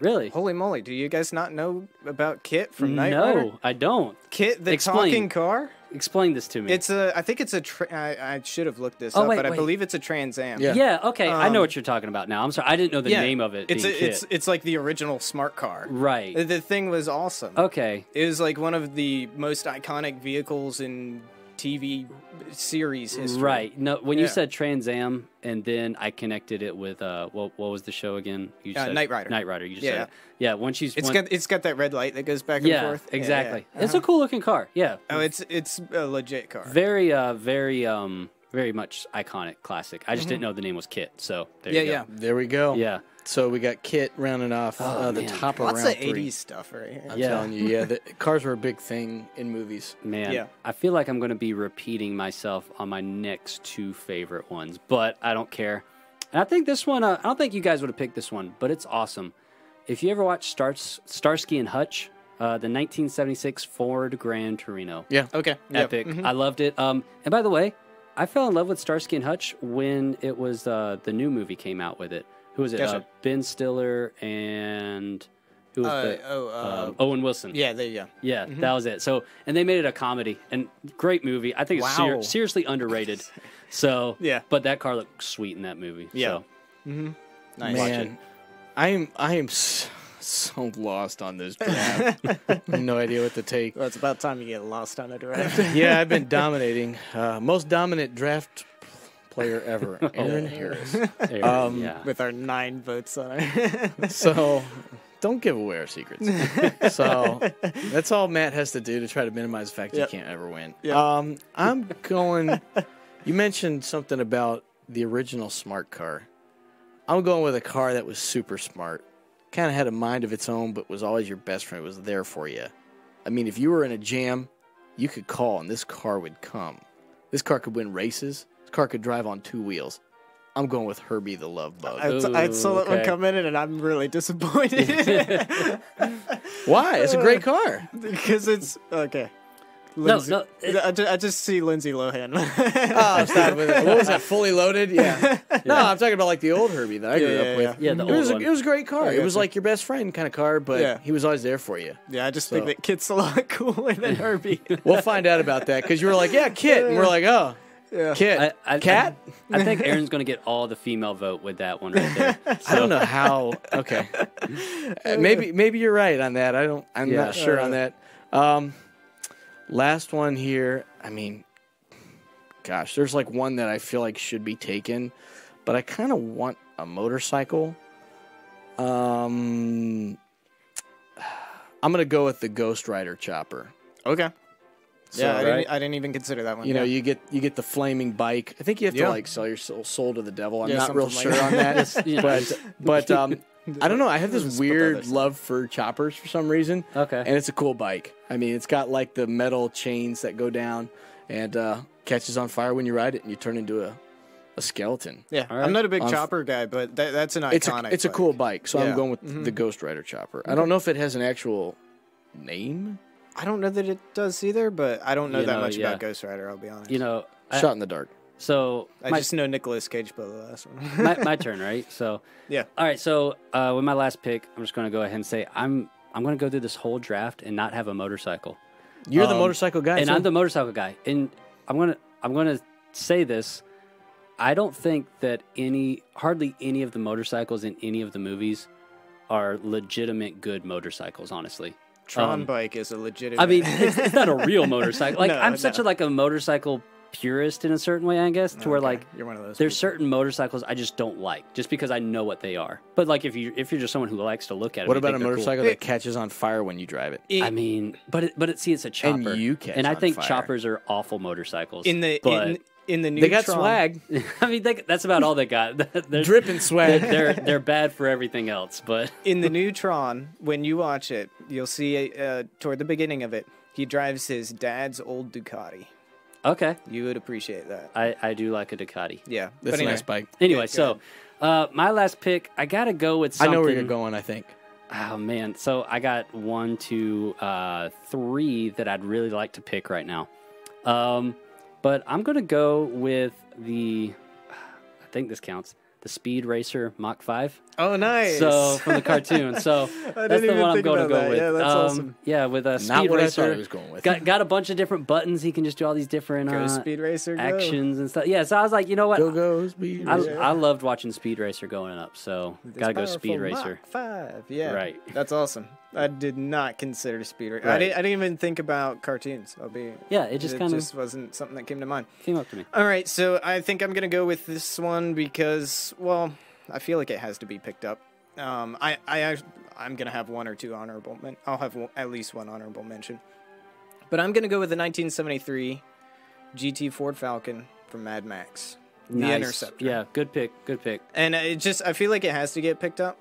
Really? Holy moly! Do you guys not know about KITT from Knight no, Rider? I don't. KITT, the Explain. talking car. Explain this to me. It's a. I think it's a. Tra- I, I should have looked this Oh, up, wait, but I believe it's a Trans Am. Yeah. yeah, okay. I know Um, what you're talking about now. I'm sorry. I didn't know the Yeah. name of it. It's a, it's it's like the original smart car. right. The, the thing was awesome. Okay. It was like one of the most iconic vehicles in TV series history. Right. No, when you said Trans Am, and then I connected it with uh, what what was the show again? You Uh, said Knight Rider. Knight Rider. You just Yeah. said it. yeah. Once you It's when- got it's got that red light that goes back and yeah forth. Exactly. yeah. It's a cool looking car. Yeah. Oh, it's it's a legit car. Very uh very um very much iconic classic. I just didn't know the name was KITT. So there yeah, you yeah. There we go. Yeah. So we got KITT rounding off uh, the man. top of Lots round of three. '80s stuff right here. I'm Yeah. telling you, yeah, the, cars were a big thing in movies. Man, Yeah. I feel like I'm going to be repeating myself on my next two favorite ones, but I don't care. And I think this one, uh, I don't think you guys would have picked this one, but it's awesome. If you ever watched Stars, Starsky and Hutch, uh, the 1976 Ford Grand Torino, Yeah. Okay. Yep. epic. Mhm. I loved it. Um, and by the way, I fell in love with Starsky and Hutch when it was uh, the new movie came out with it. Who was it? Gotcha. Uh, ben Stiller and who was Uh, the oh, uh, um, Owen Wilson? yeah, there you go. Yeah, that was it. So, and they made it a comedy and great movie. I think it's ser- seriously underrated. So, Yeah. but that car looked sweet in that movie. Yeah. So, Nice. Man, I am I am so, so lost on this draft. No idea what to take. Well, it's about time you get lost on a draft. Yeah, I've been dominating. Uh, most dominant draft player ever, Aaron Harris. there, Um, yeah. with our nine votes on it. So don't give away our secrets. so that's all Matt has to do to try to minimize the fact Yep. he can't ever win. Yep. Um, I'm going. you mentioned something about the original smart car. I'm going with a car that was super smart. Kind of had a mind of its own, but was always your best friend. Was there for you. I mean, if you were in a jam, you could call and this car would come. This car could win races. This car could drive on two wheels. I'm going with Herbie the Love Bug. I, I saw that one okay. come in and I'm really disappointed Why? It's a great car. because it's okay. No, Lindsay, no, it- I, just, I just see Lindsay Lohan. Oh, stop with it. What was that? Fully loaded? Yeah. No, I'm talking about like the old Herbie that I grew Yeah, up yeah, with. yeah, the It was old a, one. it was a great car. It was like your best friend kind of car, but Yeah. he was always there for you. yeah, I just So- think that KITT's a lot cooler than Herbie. We'll find out about that because you were like, yeah, KITT, and we're like, oh, yeah. KITT, I, I, cat. I, think Aaron's going to get all the female vote with that one right there. I don't know how. Okay, Uh, maybe maybe you're right on that. I don't. I'm Yeah. not sure on that. Um, last one here. I mean, gosh, there's like one that I feel like should be taken, but I kind of want a motorcycle. Um, I'm gonna go with the Ghost Rider chopper. Okay. So, yeah, I, right? didn't, I didn't even consider that one. You know, you get you get the flaming bike. I think you have to like sell your soul, soul to the devil. I'm Yeah, not real something sure like on that, that. Yeah. but but um, I don't know. I have this Just put that weird love for choppers for some reason. Okay. and it's a cool bike. I mean, it's got like the metal chains that go down and uh, catches on fire when you ride it, and you turn into a a skeleton. yeah, All right. I'm not a big On f- chopper guy, but that, that's an iconic. It's a, it's a cool bike, so Yeah. I'm going with Mhm. the Ghost Rider chopper. I don't know if it has an actual name. I don't know that it does either, but I don't know You that know, much yeah. about Ghost Rider. I'll be honest. you know, I- Shot in the dark. so I my, just know Nicolas Cage put the last one. my, my turn, right? So, yeah. all right. So, uh, with my last pick, I'm just going to go ahead and say I'm I'm going to go through this whole draft and not have a motorcycle. You're the Um, motorcycle guy, and so- I'm the motorcycle guy. And I'm gonna I'm gonna say this. I don't think that any hardly any of the motorcycles in any of the movies are legitimate good motorcycles. Honestly, Tron Um, bike is a legitimate. I mean it's, it's not a real motorcycle. Like No, I'm such no. a like a motorcycle purist in a certain way, I guess, to where like you're one of those. there's people. certain motorcycles I just don't like just because I know what they are. But like if you if you're just someone who likes to look at it, what about a think they're cool. motorcycle that catches on fire when you drive it? I mean, but it, but it, see, it's a chopper, you catch and I on think fire. choppers are awful motorcycles. in the but in, in the new They got Tron, swag, I mean, they, that's about all they got. They're, dripping swag. they're they're bad for everything else, but in the new Tron, when you watch it, you'll see uh, toward the beginning of it, he drives his dad's old Ducati. okay, You would appreciate that. I, I do like a Ducati. Yeah, That's but a nice bike. Anyway, go so uh, my last pick, I gotta go with I know where you're going. I think. Oh man, so I got one, two, uh, three that I'd really like to pick right now. Um, but I'm gonna go with the. I think this counts. The Speed Racer Mach Five. Oh, nice. So from the cartoon. So that's the one I'm going to go that. with. Yeah, that's um, awesome. Yeah, with a speed Not what I thought I was going with. Got got a bunch of different buttons. He can just do all these different Go uh, Speed Racer, go. actions and stuff. Yeah, so I was like, you know what? Go go speed. I, racer. I loved watching Speed Racer going up. So This gotta go Speed Racer. Mach Five, yeah, Right. That's awesome. I did not consider Speed Racer. I, didn't, I didn't even think about cartoons. I'll be. Yeah, it just kind of just wasn't something that came to mind. came up to me. All right, so I think I'm gonna go with this one because, well, I feel like it has to be picked up. Um, I I I'm gonna have one or two honorable. Men- I'll have one, at least one honorable mention. But I'm gonna go with the 1973 GT Ford Falcon from Mad Max, the Interceptor. Yeah, good pick. Good pick. and it just I feel like it has to get picked up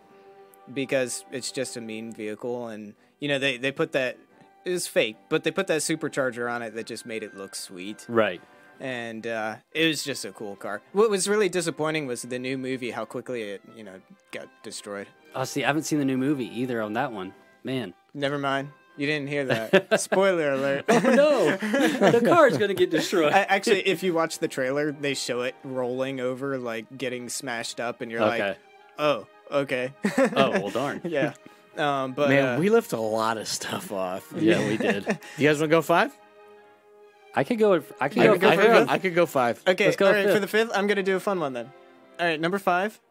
because it's just a mean vehicle, and you know they they put that. It was fake, but they put that supercharger on it that just made it look sweet Right. and uh, it was just a cool car. What was really disappointing was the new movie, how quickly it you know got destroyed. Oh, see, I haven't seen the new movie either on that one. Man. Never mind, you didn't hear that. Spoiler alert. no, the car's gonna get destroyed. I- Actually, if you watch the trailer, they show it rolling over, like getting smashed up, and you're okay. like, "Oh, okay." oh well, darn. yeah. Um, but Man, uh, we left a lot of stuff off. Yeah, we did. You guys want to go five? I could go. I could I go. could go, for I could go. I could go five. okay. let's go all with right, for the fifth, I'm gonna do a fun one then. All right, number five,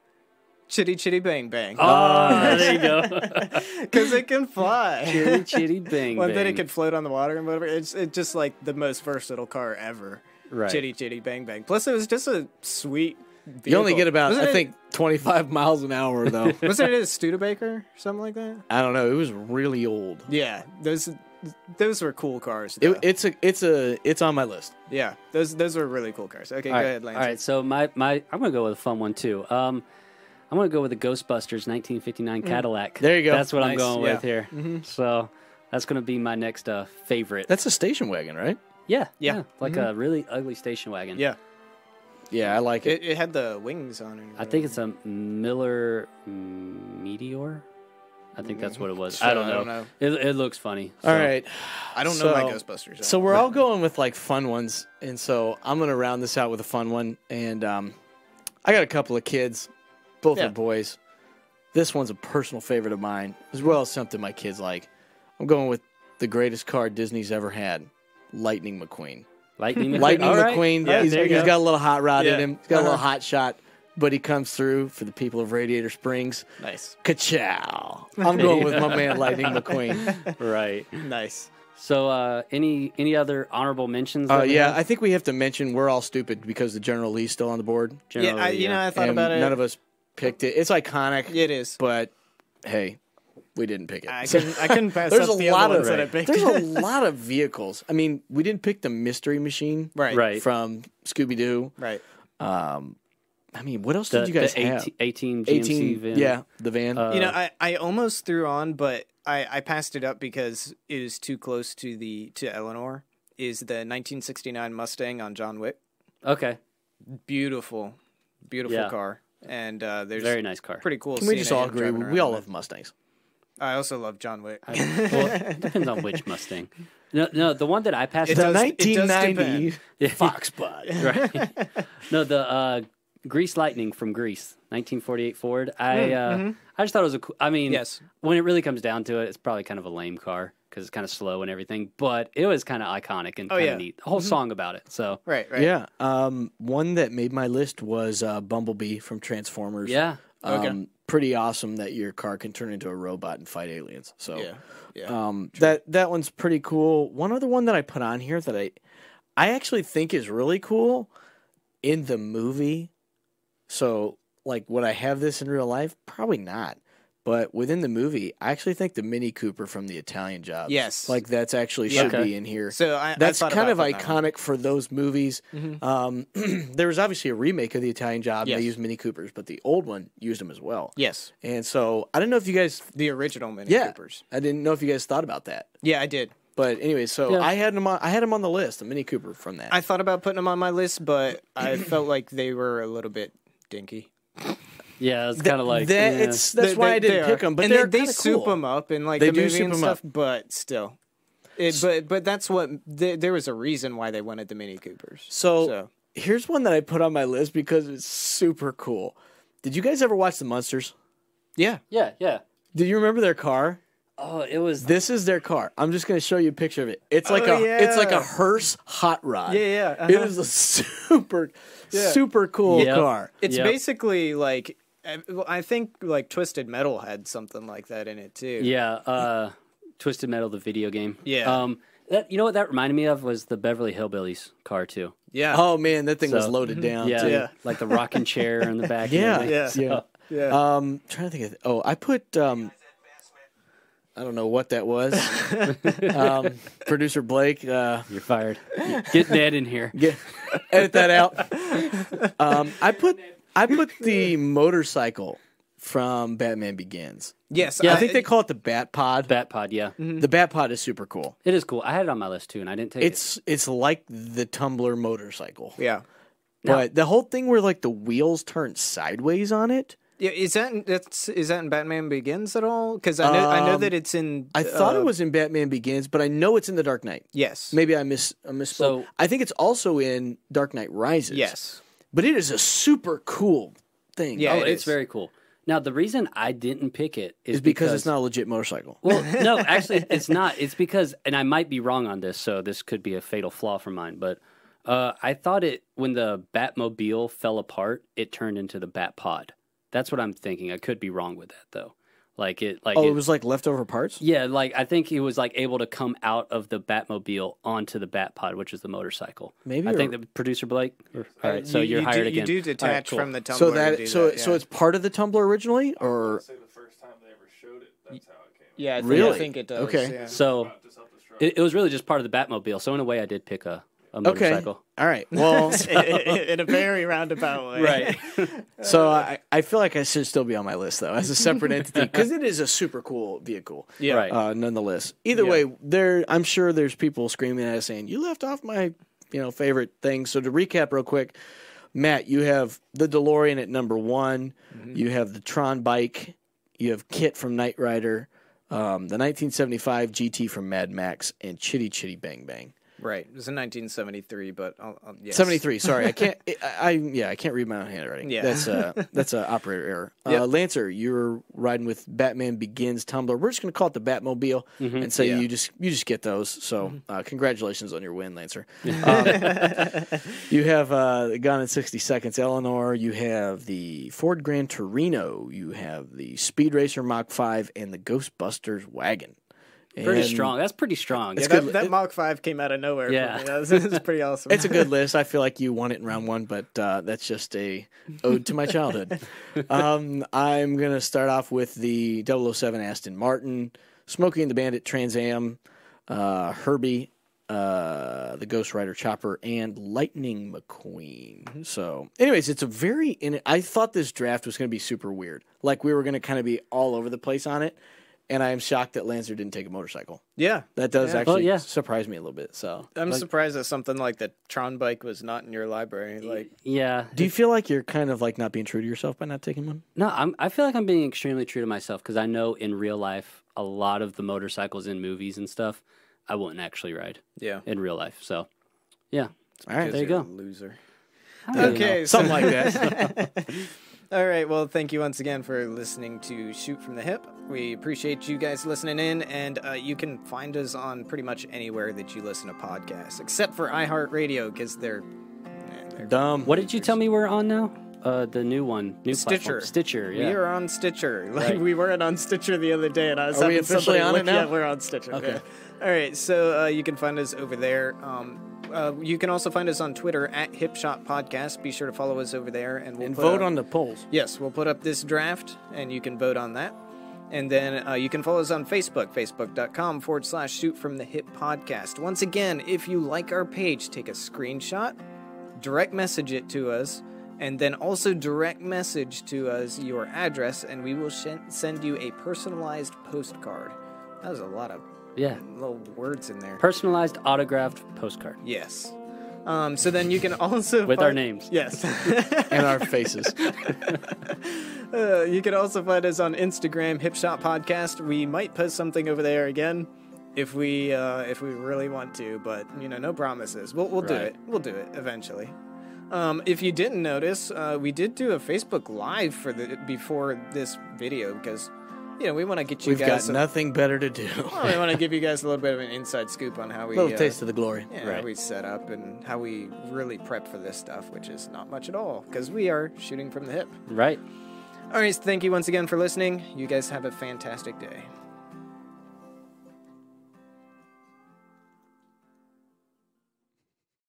Chitty Chitty Bang Bang, Oh, there you go. because it can fly. chitty chitty bang One bang. that it could float on the water and whatever. It's it's just like the most versatile car ever. Right. Chitty chitty bang bang. Plus, it was just a sweet. Vehicle. You only get about, Wasn't I it- think, 25 miles an hour, though. wasn't it a Studebaker or something like that? I don't know. It was really old. Yeah, those those were cool cars. It, though. it's a, it's a, it's on my list. yeah, those those were really cool cars. Okay, All go right, ahead, Lance. All right, so my, my I'm gonna go with a fun one too. Um, I'm gonna go with the Ghostbusters 1959 Cadillac. Mm. There you go. That's what I'm Nice, going yeah. with here. Mm-hmm. So that's gonna be my next uh, favorite. That's a station wagon, right? yeah, Yeah. like a really ugly station wagon. Yeah, Yeah, I like it. it, it had the wings on it. I think it's a Miller Meteor. I think that's what it was. I don't I know. don't know. It, it looks funny. All so- right. I don't know my So- Ghostbusters. So we're all going with like fun ones, and so I'm gonna round this out with a fun one. And um, I got a couple of kids, both Yeah. are boys. This one's a personal favorite of mine, as well as something my kids like. I'm going with the greatest car Disney's ever had, Lightning McQueen. Lightning McQueen. Lightning All right. McQueen. Yeah, he's, there you he's go. got a little hot rod Yeah. in him. He's got a little Uh-huh. hot shot, but he comes through for the people of Radiator Springs. nice, Ka-chow! I'm going with my man Lightning McQueen. Right. nice. So, uh, any any other honorable mentions? Uh, that we yeah, have? I think we have to mention we're all stupid because the General Lee's still on the board. yeah, Generally, I, you know, I thought and about it. none of us picked it. It's iconic, it is. but hey, we didn't pick it. I couldn't, I couldn't pass there's up a the lot other of ones that I picked. there's a lot of vehicles. I mean, we didn't pick the Mystery Machine right, Right. from Scooby Doo. right. Um, I mean, what else the, did you guys the have? A-Team, A-Team GMC A-Team, van. yeah, the van. Uh, you know, I, I almost threw on, but I, I passed it up because it was too close to the to Eleanor. Is the 1969 Mustang on John Wick? Okay. Beautiful, beautiful Yeah. car, and uh, there's Very nice car. pretty cool. Can we just all agree? driving We all in love Mustangs. It. I also love John Wick. I- well, it depends on which Mustang. No, no, the one that I passed It The does- 1990 Yeah. Fox Bud. right? no, the uh, Grease Lightning from Grease, 1948 Ford. I uh, I just thought it was a. cool I mean, Mm, mm-hmm. Yes. When it really comes down to it, it's probably kind of a lame car because it's kind of slow and everything. But it was kind of iconic and Oh, kind of yeah. neat. A whole song about it. So right, right. Yeah. Um, one that made my list was uh, Bumblebee from Transformers. yeah, Um, Okay. Pretty awesome that your car can turn into a robot and fight aliens. So yeah, yeah. um, that that one's pretty cool. One other one that I put on here that I I actually think is really cool in the movie. So like would I have this in real life? Probably not. But within the movie, I actually think the Mini Cooper from the Italian Job. Yes. Like that's actually Yeah. should Okay. be in here. so I, I That's thought kind of about putting that one. iconic for those movies. Um, there was obviously a remake of the Italian Job. and Yes. They used Mini Coopers, but the old one used them as well. Yes, And so I don't know if you guys, the original Mini yeah, Coopers. I didn't know if you guys thought about that. Yeah, I did. But anyway, so Yeah. I had them on. I had them on the list. The Mini Cooper from that. I thought about putting them on my list, but I felt like they were a little bit dinky. yeah. It's kind of like that. yeah. It's that's They- why they- I didn't pick them. But and they're they, they soup cool. them up in like They the do movie soup and 'em stuff. up. But still, it, but but that's what th- there was a reason why they wanted the Mini Coopers. So, So here's one that I put on my list because it's super cool. Did you guys ever watch the Munsters? Yeah. Yeah, yeah. Do you remember their car? Oh, it was. This is their car. I'm just going to show you a picture of it. It's like Oh, a it's like a hearse hot rod. Yeah, yeah, It uh-huh. is a super Yeah. super cool Yep. car. It's Yep. basically like I think like Twisted Metal had something like that in it too. Yeah, uh, Twisted Metal, the video game. Yeah. Um, that you know what that reminded me of was the Beverly Hillbillies car too. Yeah. Oh man, that thing was loaded down. Yeah, too. Yeah. like the rocking chair in the back. and Yeah, everything. Yeah. yeah. yeah. Um, trying to think of. Oh, I put. Um, I don't know what that was. um, Producer Blake, uh, You're fired. Get Ned in here. get edit that out. Um, I put I put the motorcycle from Batman Begins. yes. Yeah, I think they call it the Bat Pod. Bat Pod, yeah, The Bat Pod is super cool. it is cool. I had it on my list too, and I didn't take it. It's it's like the Tumbler motorcycle, Yeah. but the whole thing where like the wheels turn sideways on it. Yeah, is that in, that's is that in Batman Begins at all? Because I know I know Um, that it's in. I thought uh, it was in Batman Begins, but I know it's in the Dark Knight. Yes. Maybe I miss I misspoke. So- I think it's also in Dark Knight Rises. Yes. But it is a super cool thing. Yeah, oh, it it's is. very cool. Now the reason I didn't pick it is It's because, it's not a legit motorcycle. Well, no, actually, it's not. It's because, and I might be wrong on this, so this could be a fatal flaw for mine. But uh, I thought it when the Batmobile fell apart, it turned into the Batpod. That's what I'm thinking. I could be wrong with that though. Like it, like oh, it, it was like leftover parts. yeah, like I think he was like able to come out of the Batmobile onto the Batpod, which is the motorcycle. Maybe I think the producer Blake. Uh, all right, so You- you're you hired do, again. You do detach All right, cool. from the tumbler. So to that do so that, so it's part of the tumbler originally, or say the first time they ever showed it, that's how it came. Yeah, I think, Really? I think it does. Okay. yeah. So it, it was really just part of the Batmobile. So in a way, I did pick a, a motorcycle. All right. Well, in a very roundabout way. Right. so I, I feel like I should still be on my list though as a separate entity because it is a super cool vehicle. Yeah. Right. Uh, nonetheless, either Yeah. way, there I'm sure there's people screaming at us saying you left off my you know favorite thing. So to recap real quick, Matt, you have the DeLorean at number one. Mm-hmm. You have the Tron bike. You have KITT from Knight Rider. Um, the 1975 GT from Mad Max and Chitty Chitty Bang Bang. Right. It was in 1973, but I'll, I'll, yes. 73. Sorry, I can't. I, I yeah, I can't read my own handwriting. Yeah. that's a that's a operator error. Yep. Uh, Lancer, you're riding with Batman Begins Tumbler. We're just gonna call it the Batmobile and say Yeah. you just you just get those. So uh, congratulations on your win, Lancer. Um, you have uh, the Gone in 60 Seconds, Eleanor. You have the Ford Grand Torino. You have the Speed Racer Mach 5 and the Ghostbusters wagon. Pretty And strong. That's pretty strong. Yeah, that, that Mach 5 came out of nowhere. Yeah. For me. That was, was pretty awesome. It's a good list. I feel like you won it in round one, but uh, that's just a ode to my childhood. Um, I'm gonna start off with the 007 Aston Martin, Smokey and the Bandit Trans Am, uh, Herbie, uh, the Ghost Rider Chopper, and Lightning McQueen. So, anyways, it's a very. In, I thought this draft was gonna be super weird. Like we were gonna kind of be all over the place on it. And I am shocked that Lancer didn't take a motorcycle. yeah. That does Yeah. actually Well, yeah. surprise me a little bit. So, I'm like- surprised that something like the Tron bike was not in your library. Like, yeah. Do you feel like you're kind of like not being true to yourself by not taking one? No, I'm, I feel like I'm being extremely true to myself because I know in real life a lot of the motorcycles in movies and stuff I wouldn't actually ride yeah. in real life. So, yeah, All right. There you You're a go. Loser. I really Okay. so- Something like that. All right. Well, thank you once again for listening to Shoot from the Hip. We appreciate you guys listening in, and uh, you can find us on pretty much anywhere that you listen to podcasts, except for iHeartRadio, because they're, eh, they're Dumb. What did you tell me we're on now? Uh, the new one, new Stitcher. platform. Stitcher. We are on Stitcher. Like Right. we weren't on Stitcher the other day, and I was Are we having officially somebody on it now? Yeah, we're on Stitcher. Okay. yeah. All right. So uh, you can find us over there. Um, uh, you can also find us on Twitter at Hipshot Podcast. Be sure to follow us over there, and we'll And vote up- on the polls. Yes, we'll put up this draft, and you can vote on that. And then uh, you can follow us on Facebook, facebook.com forward slash shoot from the hip podcast. Once again, if you like our page, take a screenshot, direct message it to us, and then also direct message to us your address, and we will sh- send you a personalized postcard. That was a lot of yeah. little words in there. Personalized autographed postcard. yes. Um, so then you can also With our names. Yes. And our faces. Uh, you can also find us on Instagram, Hipshot Podcast. We might post something over there again if we uh, if we really want to, but you know, no promises. We'll we'll do it. We'll do it eventually. Um, if you didn't notice, uh, we did do a Facebook Live for the before this video because you know we want to get you guys. We've guys. got nothing better to do. well, we want to give you guys a little bit of an inside scoop on how we little uh, taste of the glory. yeah, Right. how we set up and how we really prep for this stuff, which is not much at all because we are shooting from the hip. Right. All right, thank you once again for listening. You guys have a fantastic day.